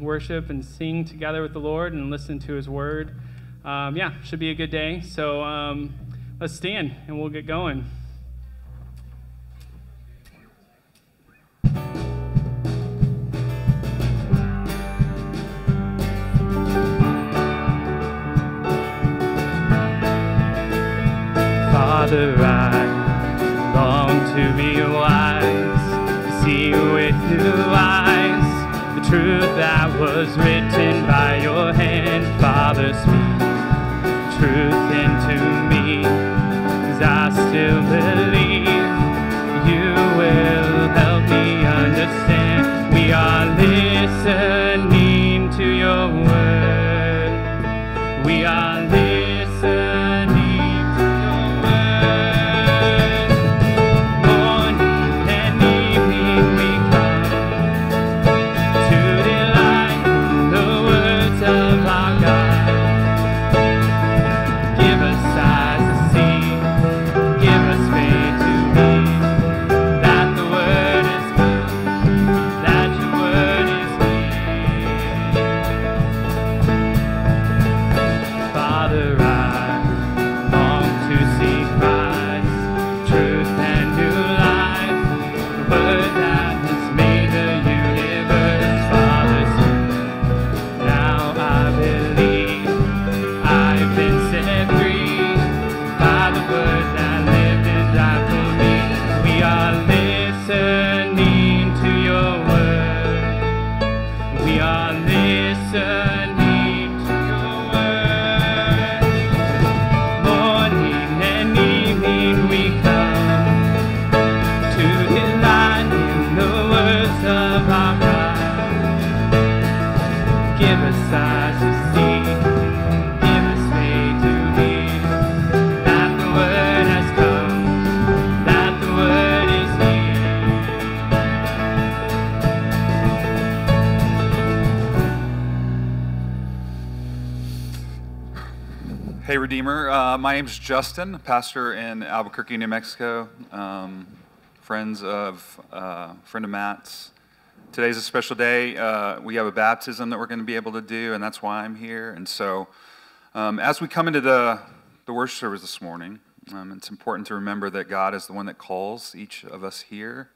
worship and sing together with the Lord and listen to His Word. Um, yeah, should be a good day. So um, let's stand and we'll get going. Father, was written by your hand. Father, speak truth into me, cause I still believe you will help me understand. We are listening my name's Justin, pastor in Albuquerque, New Mexico. Um, friends of uh, friend of Matt's. Today's a special day. Uh, we have a baptism that we're going to be able to do, and that's why I'm here. And so, um, as we come into the the worship service this morning, um, it's important to remember that God is the one that calls each of us here.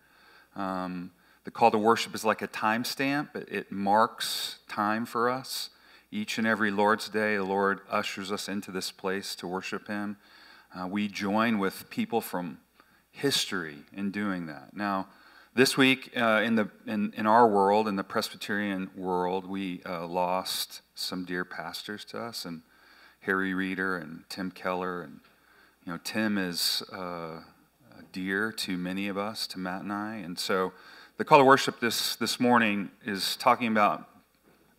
Um, the call to worship is like a timestamp. It, it marks time for us. Each and every Lord's Day, the Lord ushers us into this place to worship Him. Uh, we join with people from history in doing that. Now, this week uh, in, the, in, in our world, in the Presbyterian world, we uh, lost some dear pastors to us, and Harry Reeder and Tim Keller. And, you know, Tim is uh, dear to many of us, to Matt and I. And so the call to worship this, this morning is talking about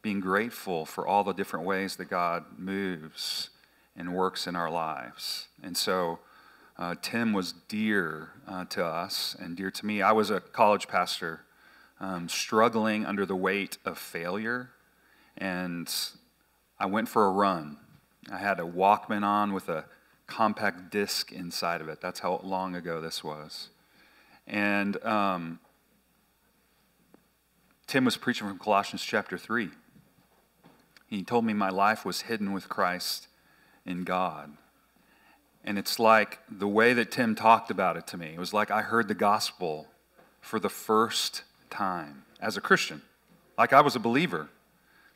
being grateful for all the different ways that God moves and works in our lives. And so uh, Tim was dear uh, to us and dear to me. I was a college pastor um, struggling under the weight of failure, and I went for a run. I had a Walkman on with a compact disc inside of it. That's how long ago this was. And um, Tim was preaching from Colossians chapter 3. He told me my life was hidden with Christ in God. And it's like the way that Tim talked about it to me, it was like I heard the gospel for the first time as a Christian. Like I was a believer,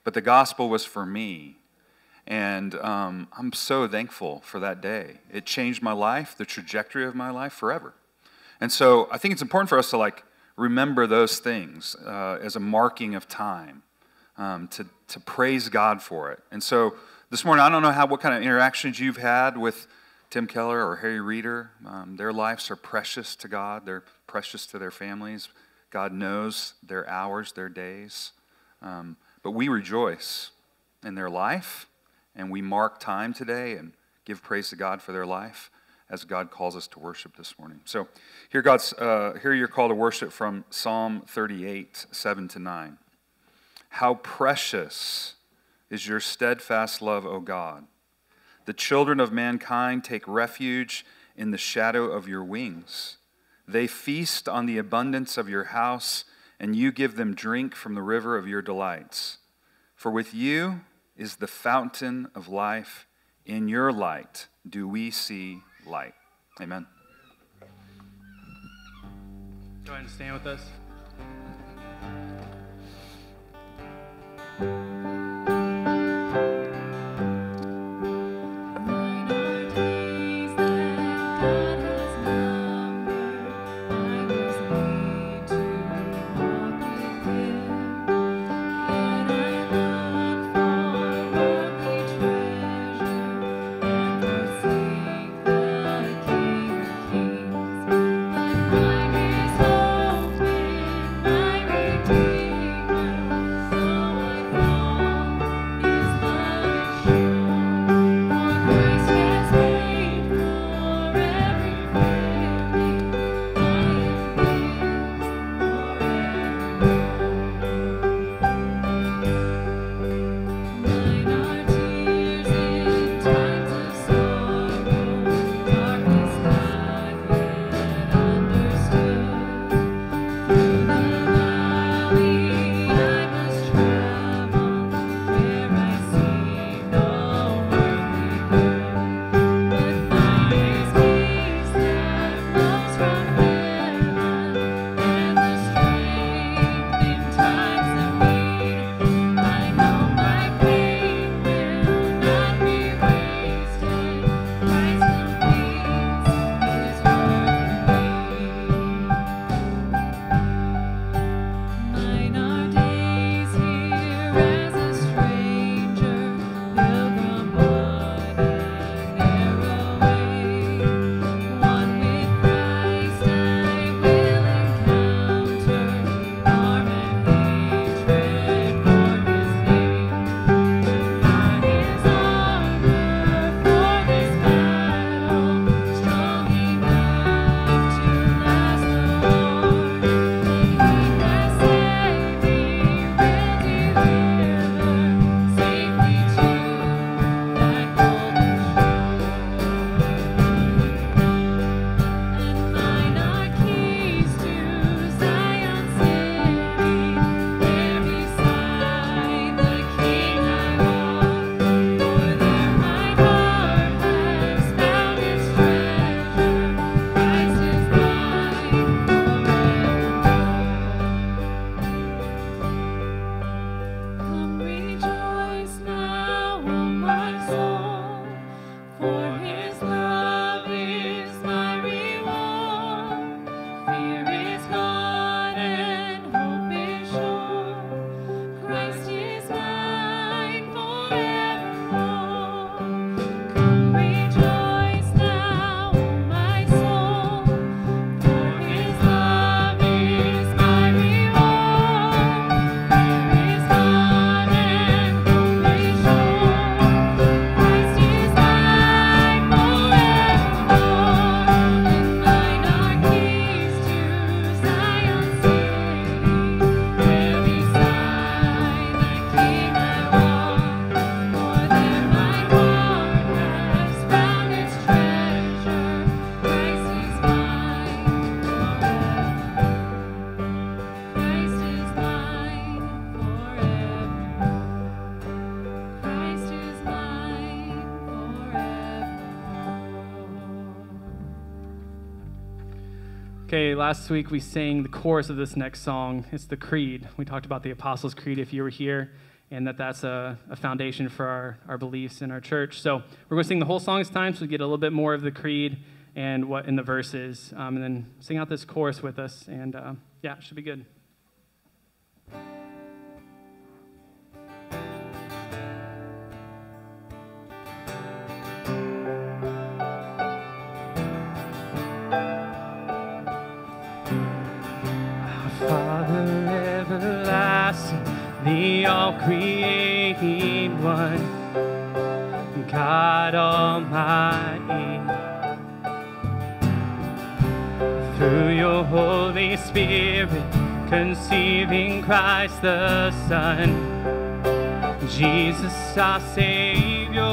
but the gospel was for me. And um, I'm so thankful for that day. It changed my life, the trajectory of my life forever. And so I think it's important for us to like remember those things uh, as a marking of time, um, to, to praise God for it. And so this morning, I don't know how what kind of interactions you've had with Tim Keller or Harry Reeder. Um, their lives are precious to God. They're precious to their families. God knows their hours, their days. Um, but we rejoice in their life, and we mark time today and give praise to God for their life as God calls us to worship this morning. So, hear God's uh, hear your call to worship from Psalm 38, 7 to 9. How precious is your steadfast love, O God! The children of mankind take refuge in the shadow of your wings. They feast on the abundance of your house, and you give them drink from the river of your delights. For with you is the fountain of life. In your light do we see light. Amen. Go ahead and stand with us. thank you Last week, we sang the chorus of this next song. It's the Creed. We talked about the Apostles' Creed if you were here, and that that's a, a foundation for our, our beliefs in our church. So we're going to sing the whole song this time, so we get a little bit more of the Creed and what in the verses, um, and then sing out this chorus with us. And uh, yeah, it should be good. the all creating one, God Almighty. Through your Holy Spirit, conceiving Christ the Son, Jesus our Savior.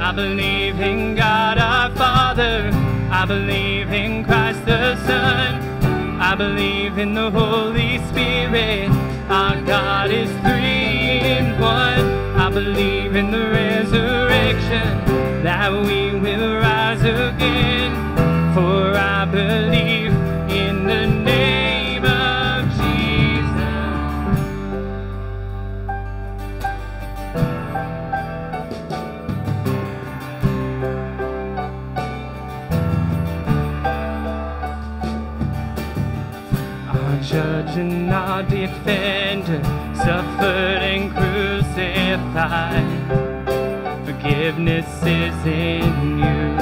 I believe in God our Father, I believe in Christ the Son. I believe in the Holy Spirit. Our God is three in one. I believe in the resurrection, that we will rise again. For I believe. Our defender suffered and crucified. Forgiveness is in you.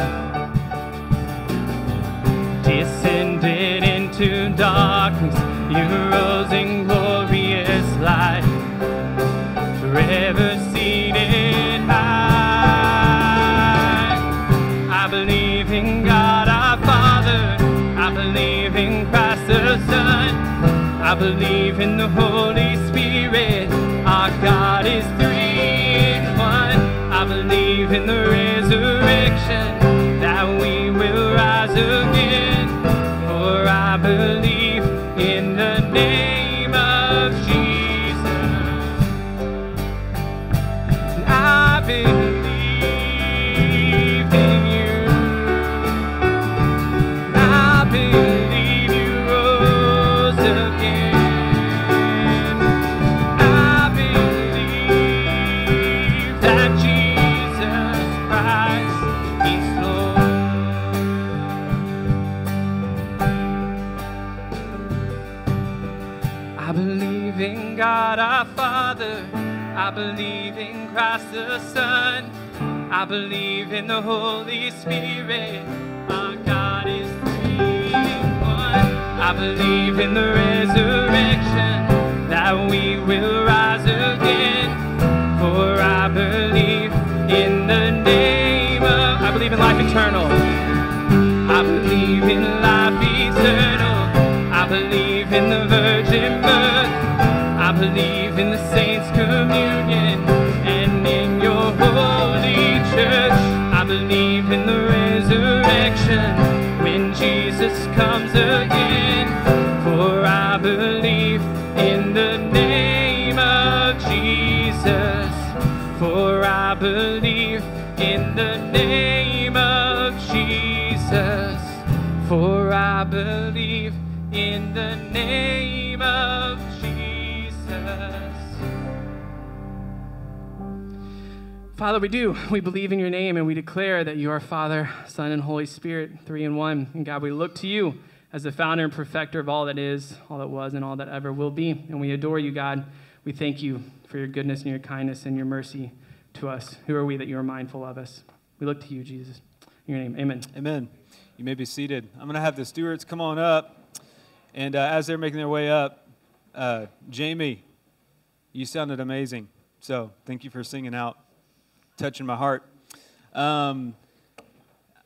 Descended into darkness, you rose in glorious light. Forever I believe in the Holy Spirit. Our God is three in one. I believe in the I believe in Christ the Son. I believe in the Holy Spirit. Our God is three in one. I believe in the resurrection that we will rise again. For I believe in the name of I believe in life eternal. I believe in life eternal. Father, we do. We believe in your name and we declare that you are Father, Son, and Holy Spirit, three in one. And God, we look to you as the founder and perfecter of all that is, all that was, and all that ever will be. And we adore you, God. We thank you for your goodness and your kindness and your mercy to us. Who are we that you are mindful of us? We look to you, Jesus. In your name, amen. Amen. You may be seated. I'm going to have the Stewarts come on up. And uh, as they're making their way up, uh, Jamie, you sounded amazing. So thank you for singing out, touching my heart. Um,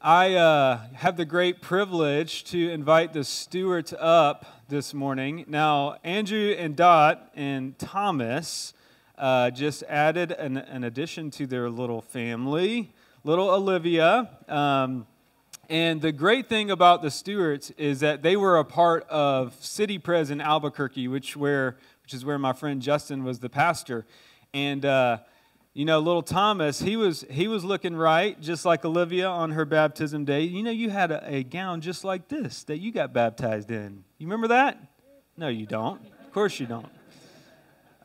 I uh, have the great privilege to invite the Stewarts up this morning. Now, Andrew and Dot and Thomas uh, just added an, an addition to their little family, little Olivia. Um, and the great thing about the Stewarts is that they were a part of City Pres in Albuquerque, which where which is where my friend Justin was the pastor. And uh, you know, little Thomas, he was he was looking right, just like Olivia on her baptism day. You know, you had a, a gown just like this that you got baptized in. You remember that? No, you don't. Of course you don't.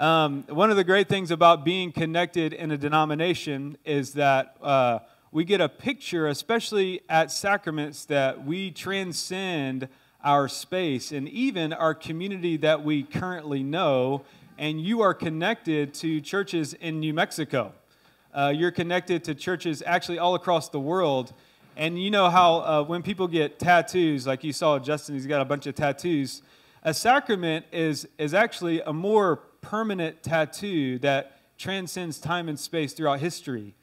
Um, one of the great things about being connected in a denomination is that uh, we get a picture, especially at sacraments, that we transcend our space and even our community that we currently know. And you are connected to churches in New Mexico. Uh, you're connected to churches actually all across the world. And you know how uh, when people get tattoos, like you saw Justin, he's got a bunch of tattoos. A sacrament is, is actually a more permanent tattoo that transcends time and space throughout history.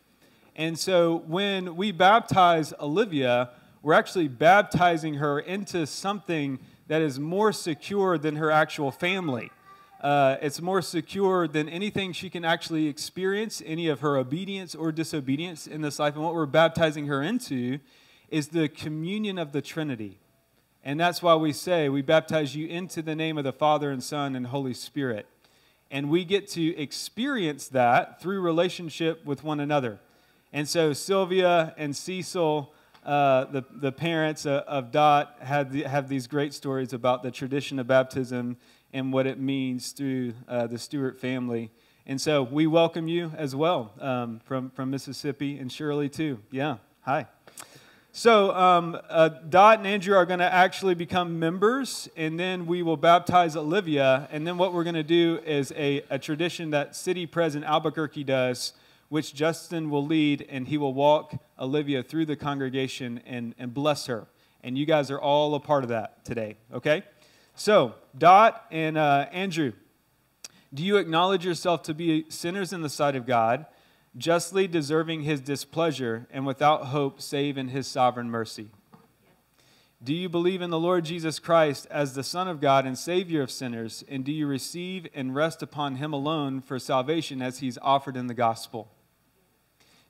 And so when we baptize Olivia, we're actually baptizing her into something that is more secure than her actual family. Uh, it's more secure than anything she can actually experience, any of her obedience or disobedience in this life. And what we're baptizing her into is the communion of the Trinity. And that's why we say we baptize you into the name of the Father and Son and Holy Spirit. And we get to experience that through relationship with one another. And so Sylvia and Cecil, uh, the, the parents uh, of Dot, had the, have these great stories about the tradition of baptism and what it means through uh, the Stewart family. And so we welcome you as well um, from, from Mississippi and Shirley too. Yeah, hi. So um, uh, Dot and Andrew are going to actually become members, and then we will baptize Olivia. And then what we're going to do is a, a tradition that City Pres in Albuquerque does, which Justin will lead, and he will walk Olivia through the congregation and, and bless her. And you guys are all a part of that today, okay? So, Dot and uh, Andrew, do you acknowledge yourself to be sinners in the sight of God, justly deserving his displeasure, and without hope save in his sovereign mercy? Do you believe in the Lord Jesus Christ as the Son of God and Savior of sinners? And do you receive and rest upon him alone for salvation as he's offered in the gospel?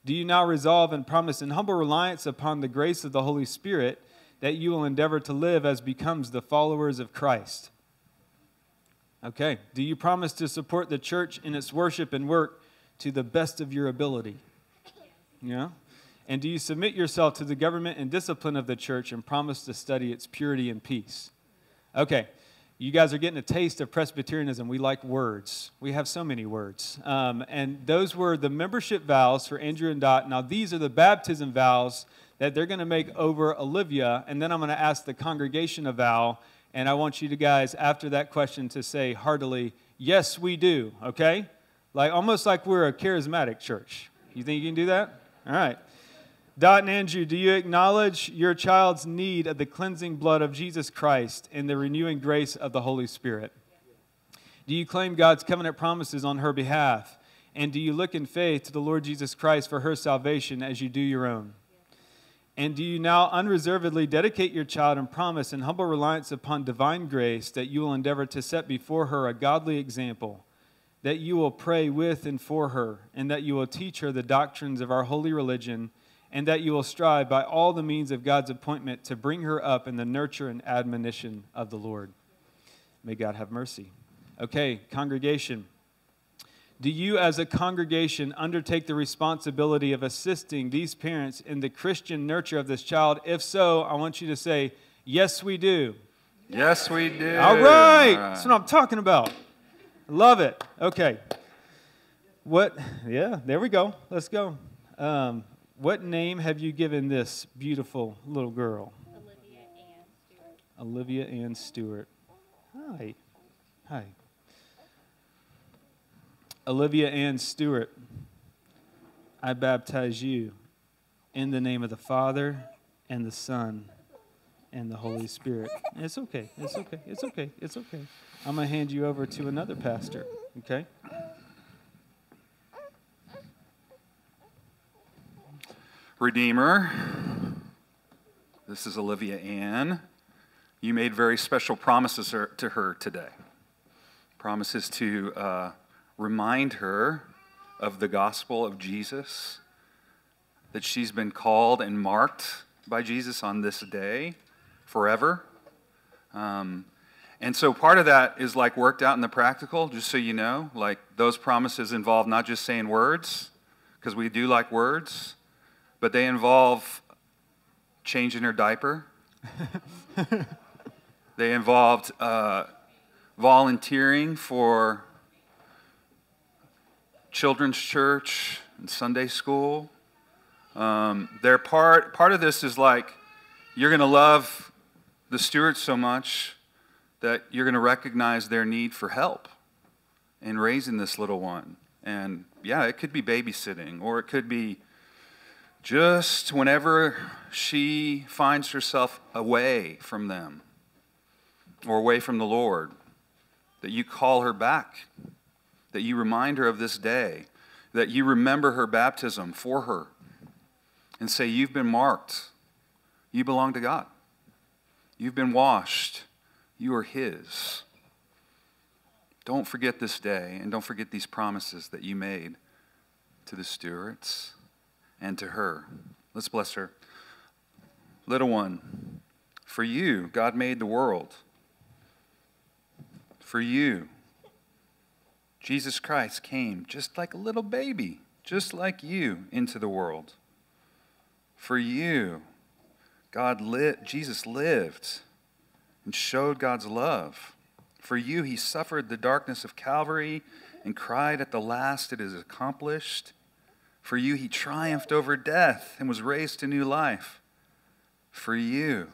Do you now resolve and promise in humble reliance upon the grace of the Holy Spirit that you will endeavor to live as becomes the followers of Christ? Okay. Do you promise to support the church in its worship and work to the best of your ability? Yeah. And do you submit yourself to the government and discipline of the church and promise to study its purity and peace? Okay. You guys are getting a taste of Presbyterianism. We like words. We have so many words. Um, and those were the membership vows for Andrew and Dot. Now, these are the baptism vows that they're going to make over Olivia. And then I'm going to ask the congregation a vow. And I want you to guys, after that question, to say heartily, Yes, we do. Okay? Like almost like we're a charismatic church. You think you can do that? All right. Dot and Andrew, do you acknowledge your child's need of the cleansing blood of Jesus Christ and the renewing grace of the Holy Spirit? Do you claim God's covenant promises on her behalf? And do you look in faith to the Lord Jesus Christ for her salvation as you do your own? And do you now unreservedly dedicate your child and promise in humble reliance upon divine grace that you will endeavor to set before her a godly example, that you will pray with and for her, and that you will teach her the doctrines of our holy religion, and that you will strive by all the means of God's appointment to bring her up in the nurture and admonition of the Lord? May God have mercy. Okay, congregation. Do you, as a congregation, undertake the responsibility of assisting these parents in the Christian nurture of this child? If so, I want you to say, Yes, we do. Yes, we do. All right. That's what I'm talking about. Love it. Okay. What? Yeah, there we go. Let's go. Um, what name have you given this beautiful little girl? Olivia Ann Stewart. Olivia Ann Stewart. Hi. Hi. Olivia Ann Stewart, I baptize you in the name of the Father and the Son and the Holy Spirit. It's okay. It's okay. It's okay. It's okay. I'm going to hand you over to another pastor, okay? Redeemer, this is Olivia Ann. You made very special promises to her today. Promises to uh, remind her of the gospel of Jesus, that she's been called and marked by Jesus on this day forever. Um, and so part of that is like worked out in the practical, just so you know. Like those promises involve not just saying words, because we do like words, but they involve changing her diaper. they involved uh, volunteering for children's church and Sunday school. Um, they're part, part of this is like you're going to love the Stewarts so much that you're going to recognize their need for help in raising this little one. And yeah, it could be babysitting, or it could be just whenever she finds herself away from them or away from the Lord, that you call her back, that you remind her of this day, that you remember her baptism for her, and say, You've been marked. You belong to God. You've been washed. You are His. Don't forget this day, and don't forget these promises that you made to the Stewarts and to her. Let's bless her. Little one, for you, God made the world. For you, Jesus Christ came just like a little baby, just like you, into the world. For you, God lit, Jesus lived and showed God's love. For you, he suffered the darkness of Calvary and cried at the last, It is accomplished. For you, he triumphed over death and was raised to new life. For you,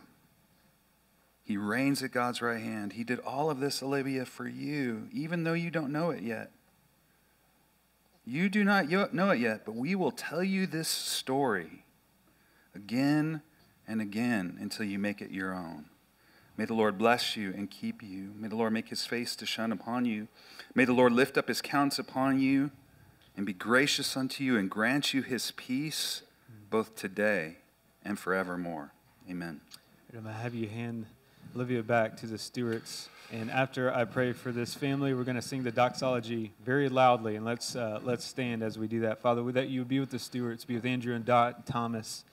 he reigns at God's right hand. He did all of this, Olivia, for you, even though you don't know it yet. You do not know it yet, but we will tell you this story again and again until you make it your own. May the Lord bless you and keep you. May the Lord make his face to shine upon you. May the Lord lift up his countenance upon you and be gracious unto you and grant you his peace both today and forevermore. Amen. To have you hand Olivia back to the Stewarts. And after I pray for this family, we're going to sing the doxology very loudly. And let's, uh, let's stand as we do that. Father, that you would be with the Stewarts, be with Andrew and Dot, and Thomas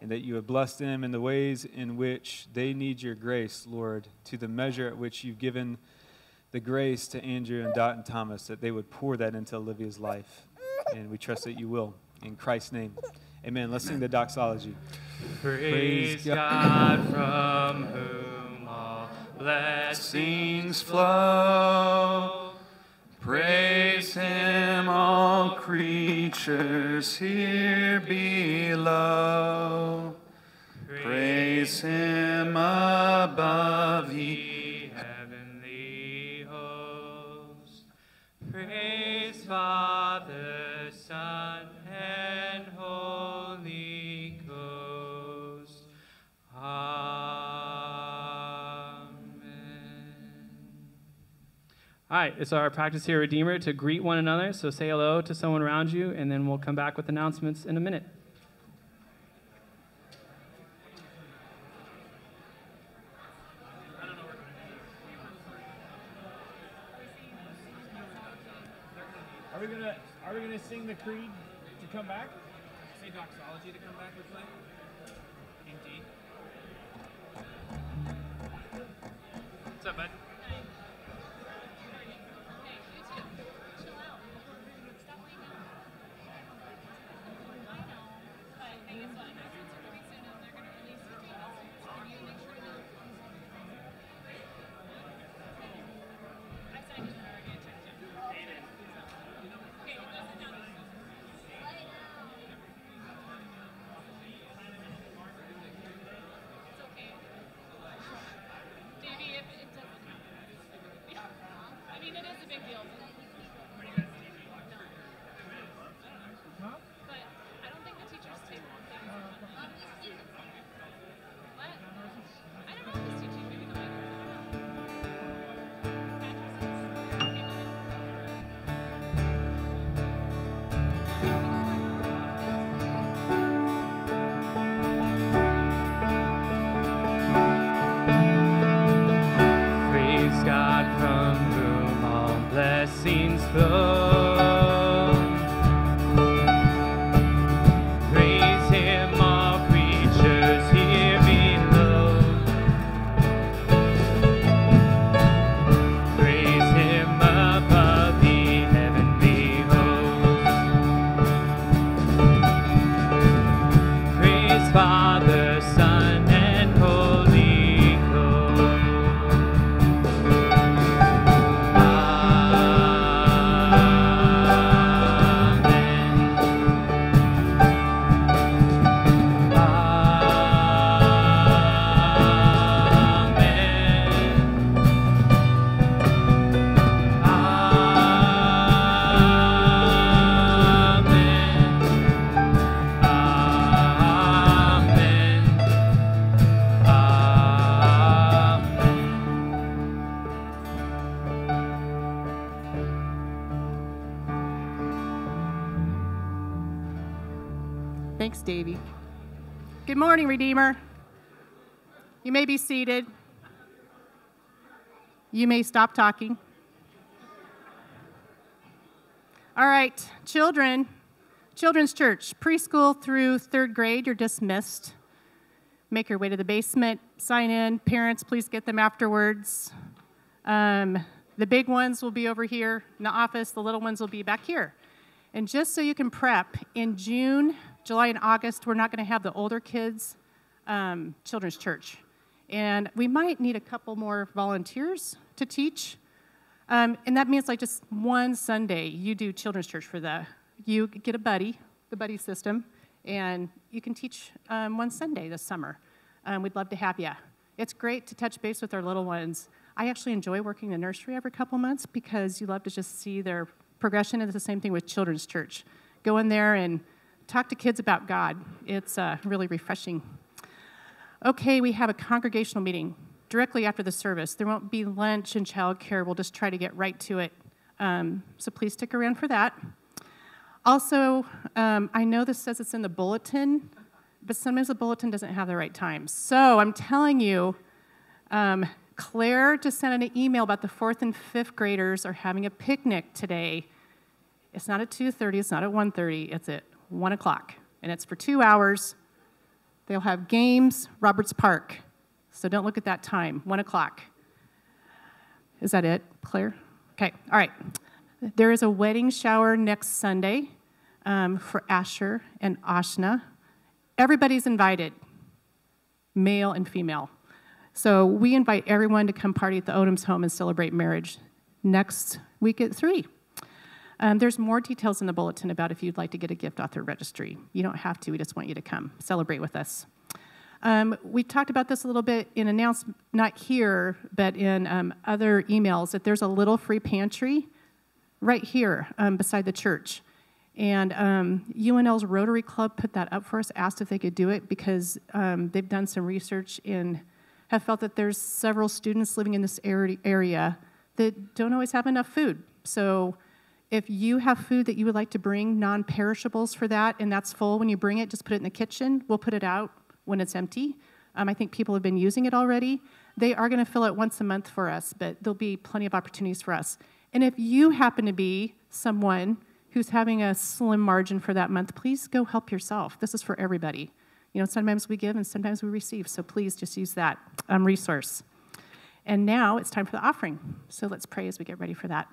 and that you would bless them in the ways in which they need your grace, Lord, to the measure at which you've given the grace to Andrew and Dot and Thomas, that they would pour that into Olivia's life. And we trust that you will. In Christ's name. Amen. Let's sing the doxology. Praise, Praise God, God from whom blessings flow. Praise him, all creatures here below. Praise him above, ye heavenly hosts. Praise Father, All right, it's our practice here, Redeemer, to greet one another. So say hello to someone around you, and then we'll come back with announcements in a minute. Are we gonna Are we gonna sing the creed to come back? Say doxology to come back or play? Morning, Redeemer. You may be seated. You may stop talking. All right, children, Children's Church, preschool through third grade, you're dismissed. Make your way to the basement, sign in. Parents, please get them afterwards. Um, The big ones will be over here in the office, the little ones will be back here. And just so you can prep, in June, July, and August, we're not going to have the older kids um, children's church. And we might need a couple more volunteers to teach. Um, and that means like just one Sunday, you do children's church for the, you get a buddy, the buddy system, and you can teach um, one Sunday this summer. Um, we'd love to have you. It's great to touch base with our little ones. I actually enjoy working in the nursery every couple months because you love to just see their progression. It's the same thing with children's church. Go in there and talk to kids about God. It's uh, really refreshing. Okay, we have a congregational meeting directly after the service. There won't be lunch and childcare. We'll just try to get right to it. Um, so please stick around for that. Also, um, I know this says it's in the bulletin, but sometimes the bulletin doesn't have the right times. So I'm telling you, um, Claire just sent an email about the fourth and fifth graders are having a picnic today. It's not at 2:30. It's not at 1:30. It's at 1 o'clock, and it's for two hours. They'll have games, Roberts Park. So don't look at that time, 1 o'clock. Is that it, Claire? Okay, all right. There is a wedding shower next Sunday um, for Asher and Ashna. Everybody's invited, male and female. So we invite everyone to come party at the Odum's home and celebrate marriage next week at 3. Um, there's more details in the bulletin about if you'd like to get a gift author registry. You don't have to, we just want you to come celebrate with us. Um, we talked about this a little bit in announcement, not here, but in um, other emails, that there's a little free pantry right here um, beside the church. And um, UNL's Rotary Club put that up for us, asked if they could do it because um, they've done some research and have felt that there's several students living in this area that don't always have enough food. So if you have food that you would like to bring, non perishables for that, and that's full when you bring it, just put it in the kitchen. We'll put it out when it's empty. Um, I think people have been using it already. They are going to fill it once a month for us, but there'll be plenty of opportunities for us. And if you happen to be someone who's having a slim margin for that month, please go help yourself. This is for everybody. You know, sometimes we give and sometimes we receive, so please just use that um, resource. And now it's time for the offering. So let's pray as we get ready for that.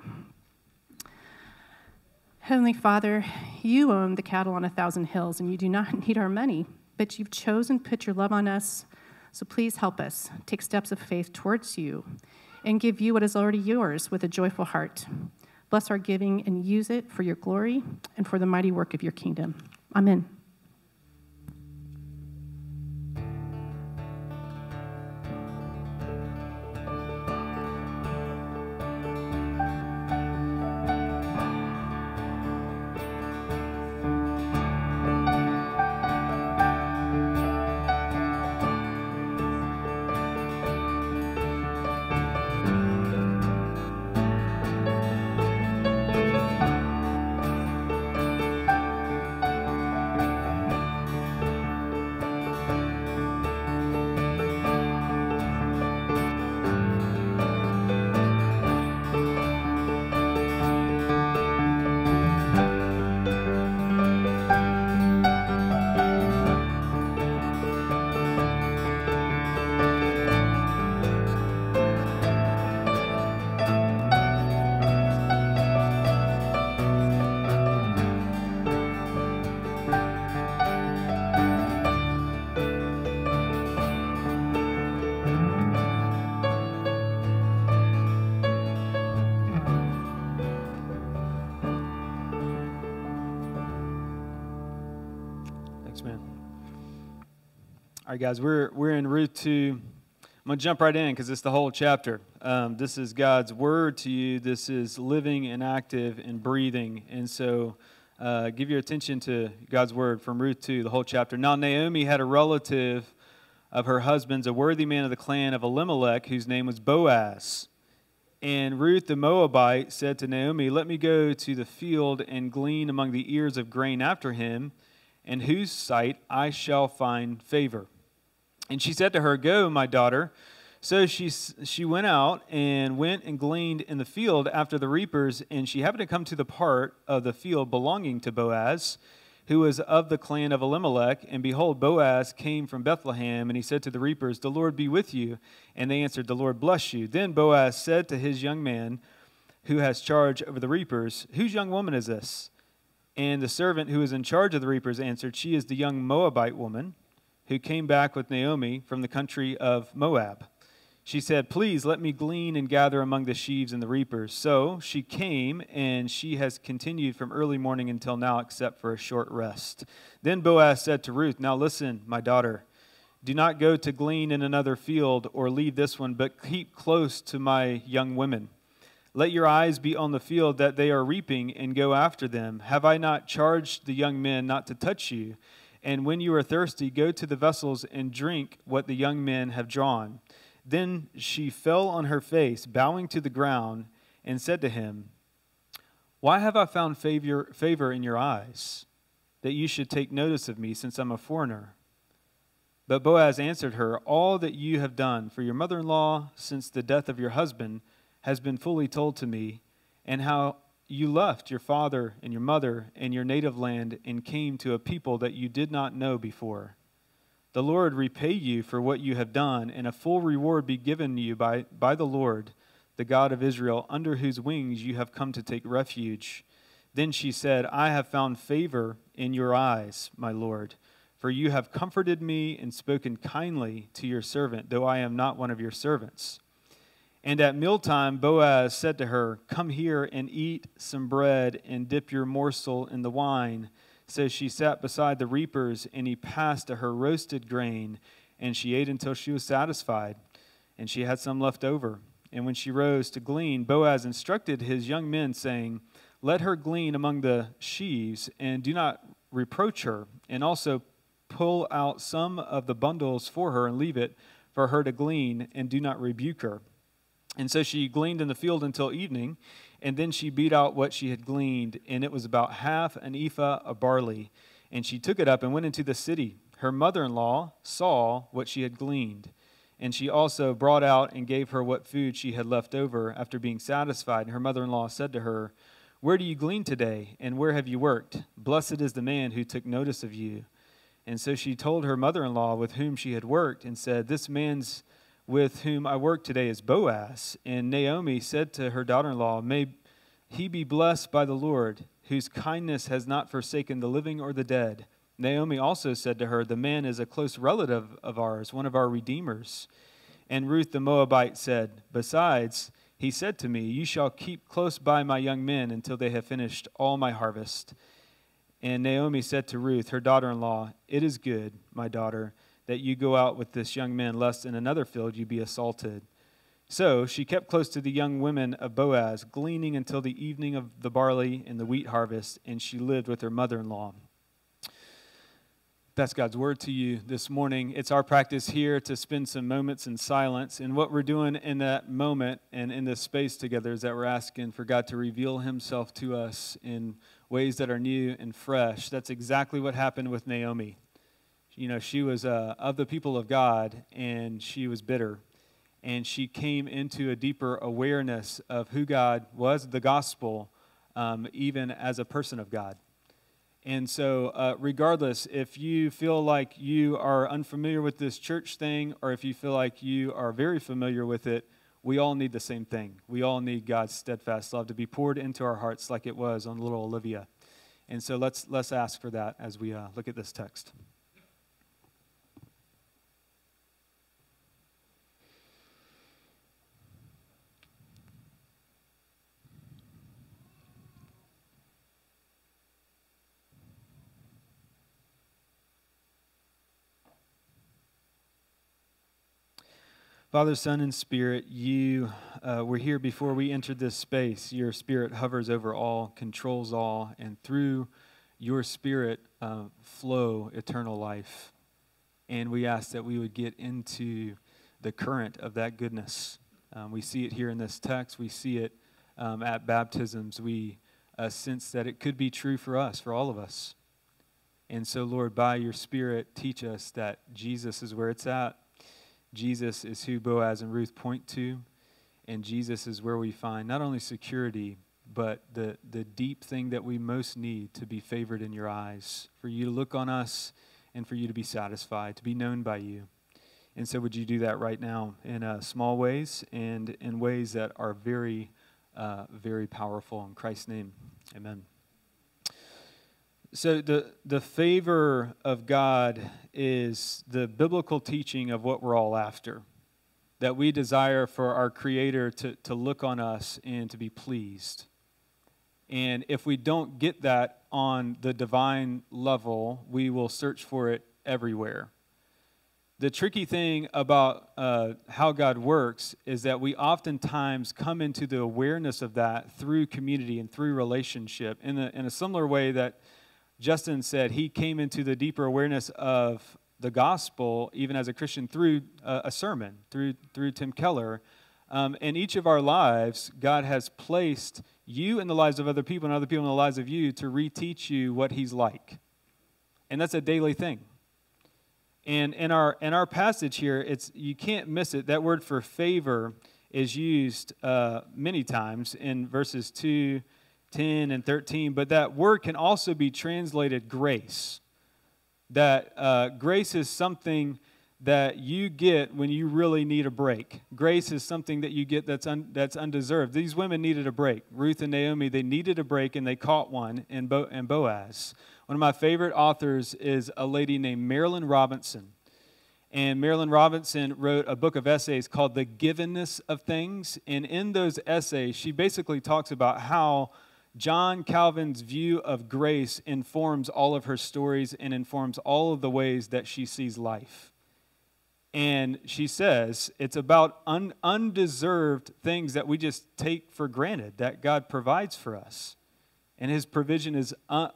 Heavenly Father, you own the cattle on a thousand hills, and you do not need our money, but you've chosen to put your love on us. So please help us take steps of faith towards you and give you what is already yours with a joyful heart. Bless our giving and use it for your glory and for the mighty work of your kingdom. Amen. Right, guys, we're, we're in Ruth 2. I'm going to jump right in because it's the whole chapter. Um, this is God's word to you. This is living and active and breathing. And so uh, give your attention to God's word from Ruth 2, the whole chapter. Now, Naomi had a relative of her husband's, a worthy man of the clan of Elimelech, whose name was Boaz. And Ruth the Moabite said to Naomi, Let me go to the field and glean among the ears of grain after him, in whose sight I shall find favor. And she said to her, Go, my daughter. So she, she went out and went and gleaned in the field after the reapers, and she happened to come to the part of the field belonging to Boaz, who was of the clan of Elimelech. And behold, Boaz came from Bethlehem, and he said to the reapers, The Lord be with you. And they answered, The Lord bless you. Then Boaz said to his young man, who has charge over the reapers, Whose young woman is this? And the servant who is in charge of the reapers answered, She is the young Moabite woman who came back with Naomi from the country of Moab. She said, Please let me glean and gather among the sheaves and the reapers. So she came, and she has continued from early morning until now, except for a short rest. Then Boaz said to Ruth, Now listen, my daughter. Do not go to glean in another field or leave this one, but keep close to my young women. Let your eyes be on the field that they are reaping and go after them. Have I not charged the young men not to touch you? And when you are thirsty, go to the vessels and drink what the young men have drawn. Then she fell on her face, bowing to the ground, and said to him, Why have I found favor, favor in your eyes, that you should take notice of me, since I'm a foreigner? But Boaz answered her, All that you have done for your mother in law since the death of your husband has been fully told to me, and how you left your father and your mother and your native land and came to a people that you did not know before. The Lord repay you for what you have done, and a full reward be given you by, by the Lord, the God of Israel, under whose wings you have come to take refuge. Then she said, I have found favor in your eyes, my Lord, for you have comforted me and spoken kindly to your servant, though I am not one of your servants. And at mealtime, Boaz said to her, Come here and eat some bread and dip your morsel in the wine. So she sat beside the reapers, and he passed to her roasted grain, and she ate until she was satisfied, and she had some left over. And when she rose to glean, Boaz instructed his young men, saying, Let her glean among the sheaves, and do not reproach her, and also pull out some of the bundles for her, and leave it for her to glean, and do not rebuke her. And so she gleaned in the field until evening, and then she beat out what she had gleaned, and it was about half an ephah of barley. And she took it up and went into the city. Her mother in law saw what she had gleaned, and she also brought out and gave her what food she had left over after being satisfied. And her mother in law said to her, Where do you glean today, and where have you worked? Blessed is the man who took notice of you. And so she told her mother in law with whom she had worked, and said, This man's with whom I work today is Boaz. And Naomi said to her daughter in law, May he be blessed by the Lord, whose kindness has not forsaken the living or the dead. Naomi also said to her, The man is a close relative of ours, one of our redeemers. And Ruth the Moabite said, Besides, he said to me, You shall keep close by my young men until they have finished all my harvest. And Naomi said to Ruth, her daughter in law, It is good, my daughter that you go out with this young man, lest in another field you be assaulted. So she kept close to the young women of Boaz, gleaning until the evening of the barley and the wheat harvest, and she lived with her mother in law. That's God's word to you this morning. It's our practice here to spend some moments in silence. And what we're doing in that moment and in this space together is that we're asking for God to reveal himself to us in ways that are new and fresh. That's exactly what happened with Naomi you know, she was uh, of the people of God and she was bitter. And she came into a deeper awareness of who God was, the gospel, um, even as a person of God. And so, uh, regardless, if you feel like you are unfamiliar with this church thing, or if you feel like you are very familiar with it, we all need the same thing. We all need God's steadfast love to be poured into our hearts like it was on little Olivia. And so let's, let's ask for that as we uh, look at this text. Father, Son, and Spirit, you uh, were here before we entered this space. Your Spirit hovers over all, controls all, and through your Spirit uh, flow eternal life. And we ask that we would get into the current of that goodness. Um, we see it here in this text, we see it um, at baptisms. We uh, sense that it could be true for us, for all of us. And so, Lord, by your Spirit, teach us that Jesus is where it's at Jesus is who Boaz and Ruth point to, and Jesus is where we find not only security, but the, the deep thing that we most need to be favored in your eyes, for you to look on us and for you to be satisfied, to be known by you. And so, would you do that right now in uh, small ways and in ways that are very uh, very powerful. In Christ's name, amen. So, the, the favor of God is the biblical teaching of what we're all after. That we desire for our Creator to, to look on us and to be pleased. And if we don't get that on the divine level, we will search for it everywhere. The tricky thing about uh, how God works is that we oftentimes come into the awareness of that through community and through relationship in a, in a similar way that Justin said he came into the deeper awareness of the gospel, even as a Christian, through a, a sermon, through, through Tim Keller. Um, in each of our lives, God has placed you in the lives of other people and other people in the lives of you to reteach you what He's like. And that's a daily thing. And in our, in our passage here, it's, you can't miss it. That word for favor is used uh, many times in verses 2 10 and 13, but that word can also be translated grace. That uh, grace is something that you get when you really need a break. Grace is something that you get that's, un, that's undeserved. These women needed a break. Ruth and Naomi, they needed a break and they caught one in, Bo, in Boaz. One of my favorite authors is a lady named Marilynne Robinson. And Marilynne Robinson wrote a book of essays called The Givenness of Things. And in those essays, she basically talks about how John Calvin's view of grace informs all of her stories and informs all of the ways that she sees life. And she says it's about un- undeserved things that we just take for granted that God provides for us. And his provision is uh,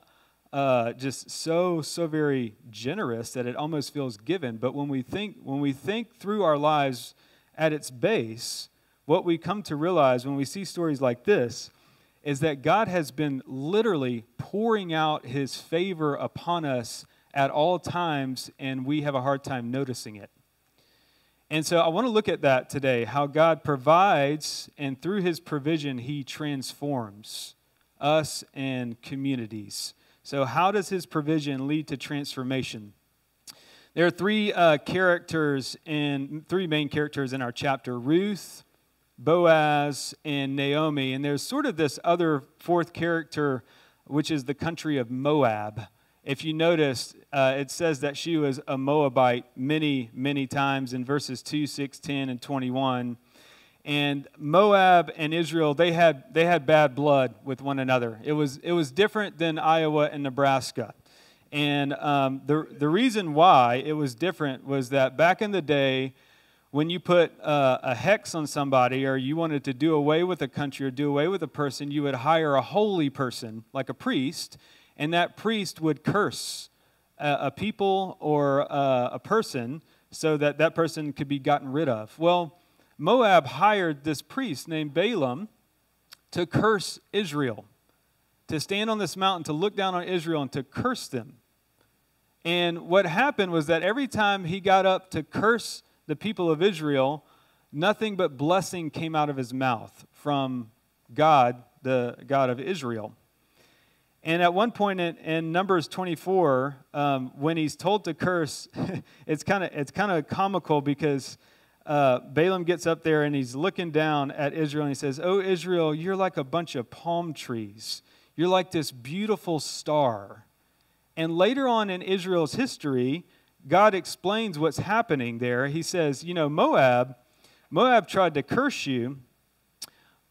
uh, just so, so very generous that it almost feels given. But when we think, when we think through our lives at its base, what we come to realize when we see stories like this is that God has been literally pouring out his favor upon us at all times, and we have a hard time noticing it. And so I want to look at that today how God provides, and through his provision, he transforms us and communities. So, how does his provision lead to transformation? There are three uh, characters and three main characters in our chapter Ruth, Boaz and Naomi. And there's sort of this other fourth character, which is the country of Moab. If you notice, uh, it says that she was a Moabite many, many times in verses 2, 6, 10, and 21. And Moab and Israel, they had, they had bad blood with one another. It was, it was different than Iowa and Nebraska. And um, the, the reason why it was different was that back in the day, when you put uh, a hex on somebody or you wanted to do away with a country or do away with a person, you would hire a holy person, like a priest, and that priest would curse a, a people or a, a person so that that person could be gotten rid of. Well, Moab hired this priest named Balaam to curse Israel, to stand on this mountain, to look down on Israel, and to curse them. And what happened was that every time he got up to curse the people of Israel, nothing but blessing came out of his mouth from God, the God of Israel. And at one point in, in Numbers 24, um, when he's told to curse, it's kind of it's kind of comical because uh, Balaam gets up there and he's looking down at Israel and he says, "Oh Israel, you're like a bunch of palm trees. You're like this beautiful star." And later on in Israel's history, God explains what's happening there. He says, You know, Moab, Moab tried to curse you,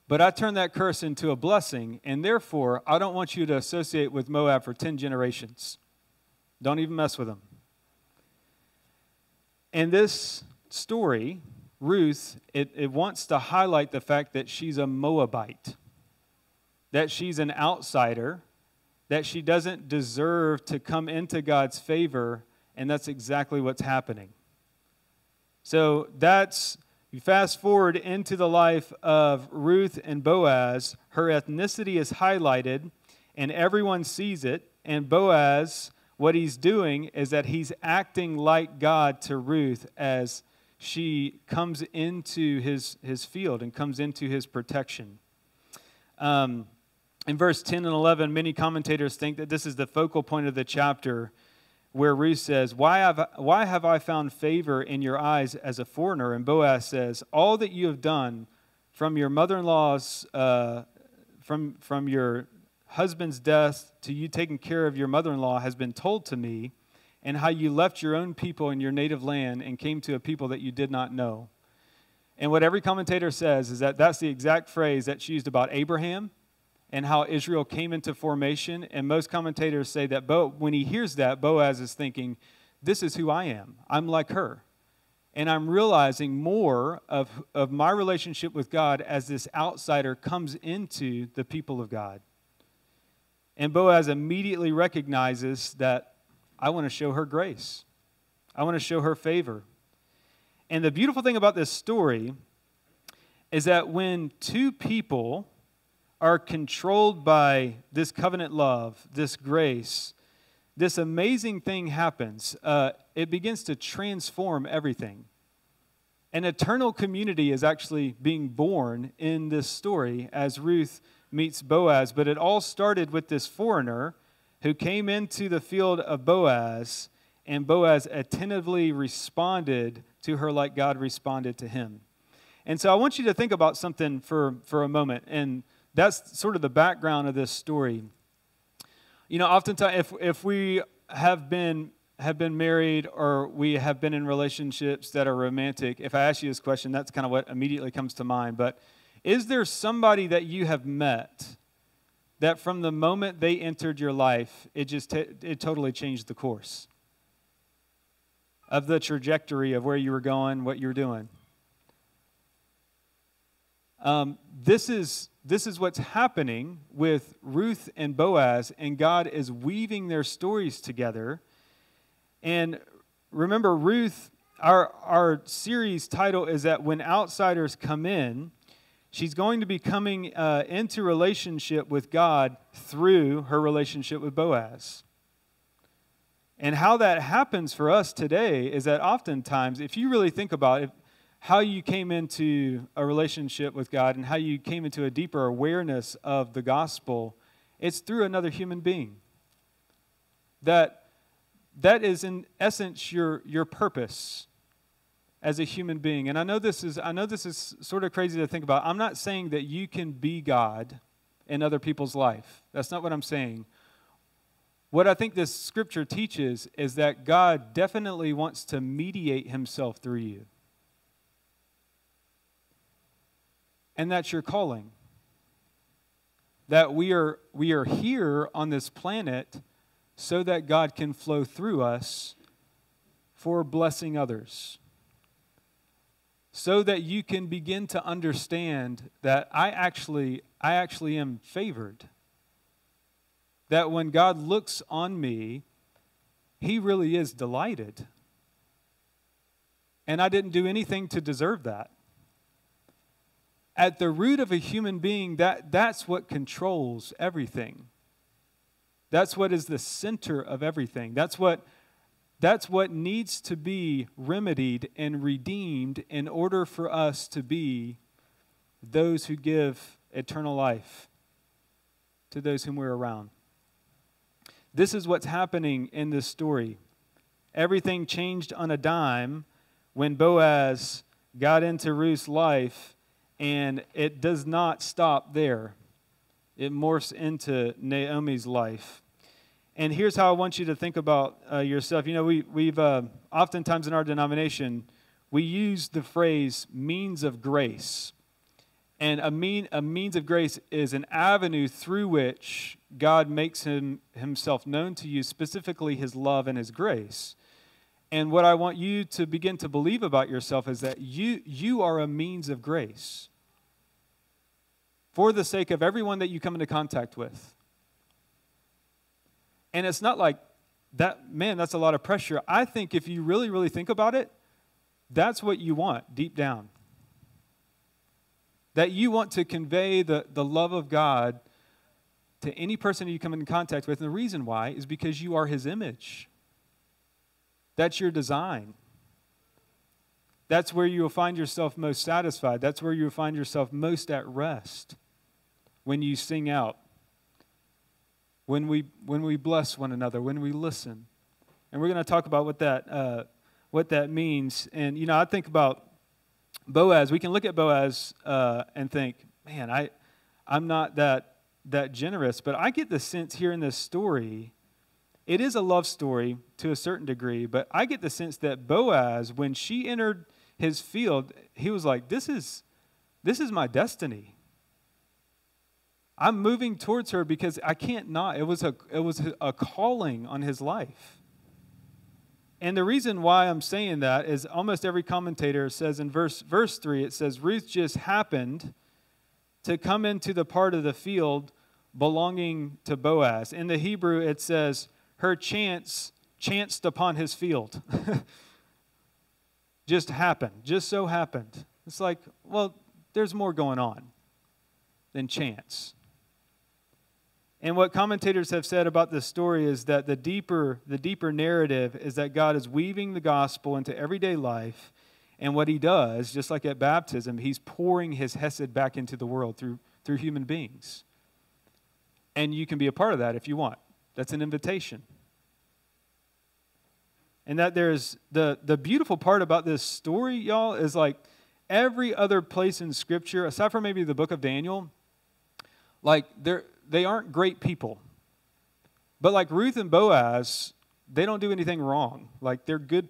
but I turned that curse into a blessing, and therefore I don't want you to associate with Moab for 10 generations. Don't even mess with them. And this story, Ruth, it, it wants to highlight the fact that she's a Moabite, that she's an outsider, that she doesn't deserve to come into God's favor and that's exactly what's happening. So that's, you fast forward into the life of Ruth and Boaz, her ethnicity is highlighted, and everyone sees it. And Boaz, what he's doing is that he's acting like God to Ruth as she comes into his, his field and comes into his protection. Um, in verse 10 and 11, many commentators think that this is the focal point of the chapter where Ruth says, why have, why have I found favor in your eyes as a foreigner? And Boaz says, All that you have done from your mother-in-law's, uh, from from your husband's death to you taking care of your mother-in-law has been told to me, and how you left your own people in your native land and came to a people that you did not know. And what every commentator says is that that's the exact phrase that's used about Abraham and how Israel came into formation. And most commentators say that Bo, when he hears that, Boaz is thinking, This is who I am. I'm like her. And I'm realizing more of, of my relationship with God as this outsider comes into the people of God. And Boaz immediately recognizes that I want to show her grace, I want to show her favor. And the beautiful thing about this story is that when two people are controlled by this covenant love, this grace, this amazing thing happens. Uh, it begins to transform everything. An eternal community is actually being born in this story as Ruth meets Boaz, but it all started with this foreigner who came into the field of Boaz, and Boaz attentively responded to her like God responded to him. And so I want you to think about something for, for a moment. And that's sort of the background of this story. You know, oftentimes, if, if we have been have been married or we have been in relationships that are romantic, if I ask you this question, that's kind of what immediately comes to mind. But is there somebody that you have met that from the moment they entered your life, it just t- it totally changed the course of the trajectory of where you were going, what you were doing? Um, this is this is what's happening with Ruth and Boaz, and God is weaving their stories together. And remember, Ruth, our, our series title is that when outsiders come in, she's going to be coming uh, into relationship with God through her relationship with Boaz. And how that happens for us today is that oftentimes, if you really think about it, how you came into a relationship with God and how you came into a deeper awareness of the gospel, it's through another human being. That, that is, in essence, your, your purpose as a human being. And I know, this is, I know this is sort of crazy to think about. I'm not saying that you can be God in other people's life. That's not what I'm saying. What I think this scripture teaches is that God definitely wants to mediate himself through you. And that's your calling. That we are, we are here on this planet so that God can flow through us for blessing others. So that you can begin to understand that I actually, I actually am favored. That when God looks on me, he really is delighted. And I didn't do anything to deserve that at the root of a human being, that, that's what controls everything. That's what is the center of everything. That's what, that's what needs to be remedied and redeemed in order for us to be those who give eternal life to those whom we're around. This is what's happening in this story. Everything changed on a dime when Boaz got into Ruth's life and it does not stop there, it morphs into Naomi's life. And here's how I want you to think about uh, yourself. You know, we, we've uh, oftentimes in our denomination, we use the phrase means of grace. And a, mean, a means of grace is an avenue through which God makes him, himself known to you, specifically his love and his grace. And what I want you to begin to believe about yourself is that you, you are a means of grace for the sake of everyone that you come into contact with. And it's not like that, man, that's a lot of pressure. I think if you really, really think about it, that's what you want deep down. That you want to convey the, the love of God to any person you come in contact with. And the reason why is because you are his image. That's your design. That's where you will find yourself most satisfied. That's where you will find yourself most at rest when you sing out, when we, when we bless one another, when we listen. And we're going to talk about what that, uh, what that means. And, you know, I think about Boaz, we can look at Boaz uh, and think, man, I, I'm not that, that generous. But I get the sense here in this story, it is a love story to a certain degree, but I get the sense that Boaz, when she entered his field, he was like, this is, this is my destiny. I'm moving towards her because I can't not. It was a, it was a calling on his life. And the reason why I'm saying that is almost every commentator says in verse, verse 3, it says, Ruth just happened to come into the part of the field belonging to Boaz. In the Hebrew, it says, her chance chanced upon his field. just happened, just so happened. It's like, well, there's more going on than chance. And what commentators have said about this story is that the deeper, the deeper narrative is that God is weaving the gospel into everyday life. And what he does, just like at baptism, he's pouring his Hesed back into the world through, through human beings. And you can be a part of that if you want. That's an invitation. And that there's the, the beautiful part about this story, y'all, is like every other place in Scripture, aside from maybe the book of Daniel, like there they aren't great people. But like Ruth and Boaz, they don't do anything wrong. Like they're good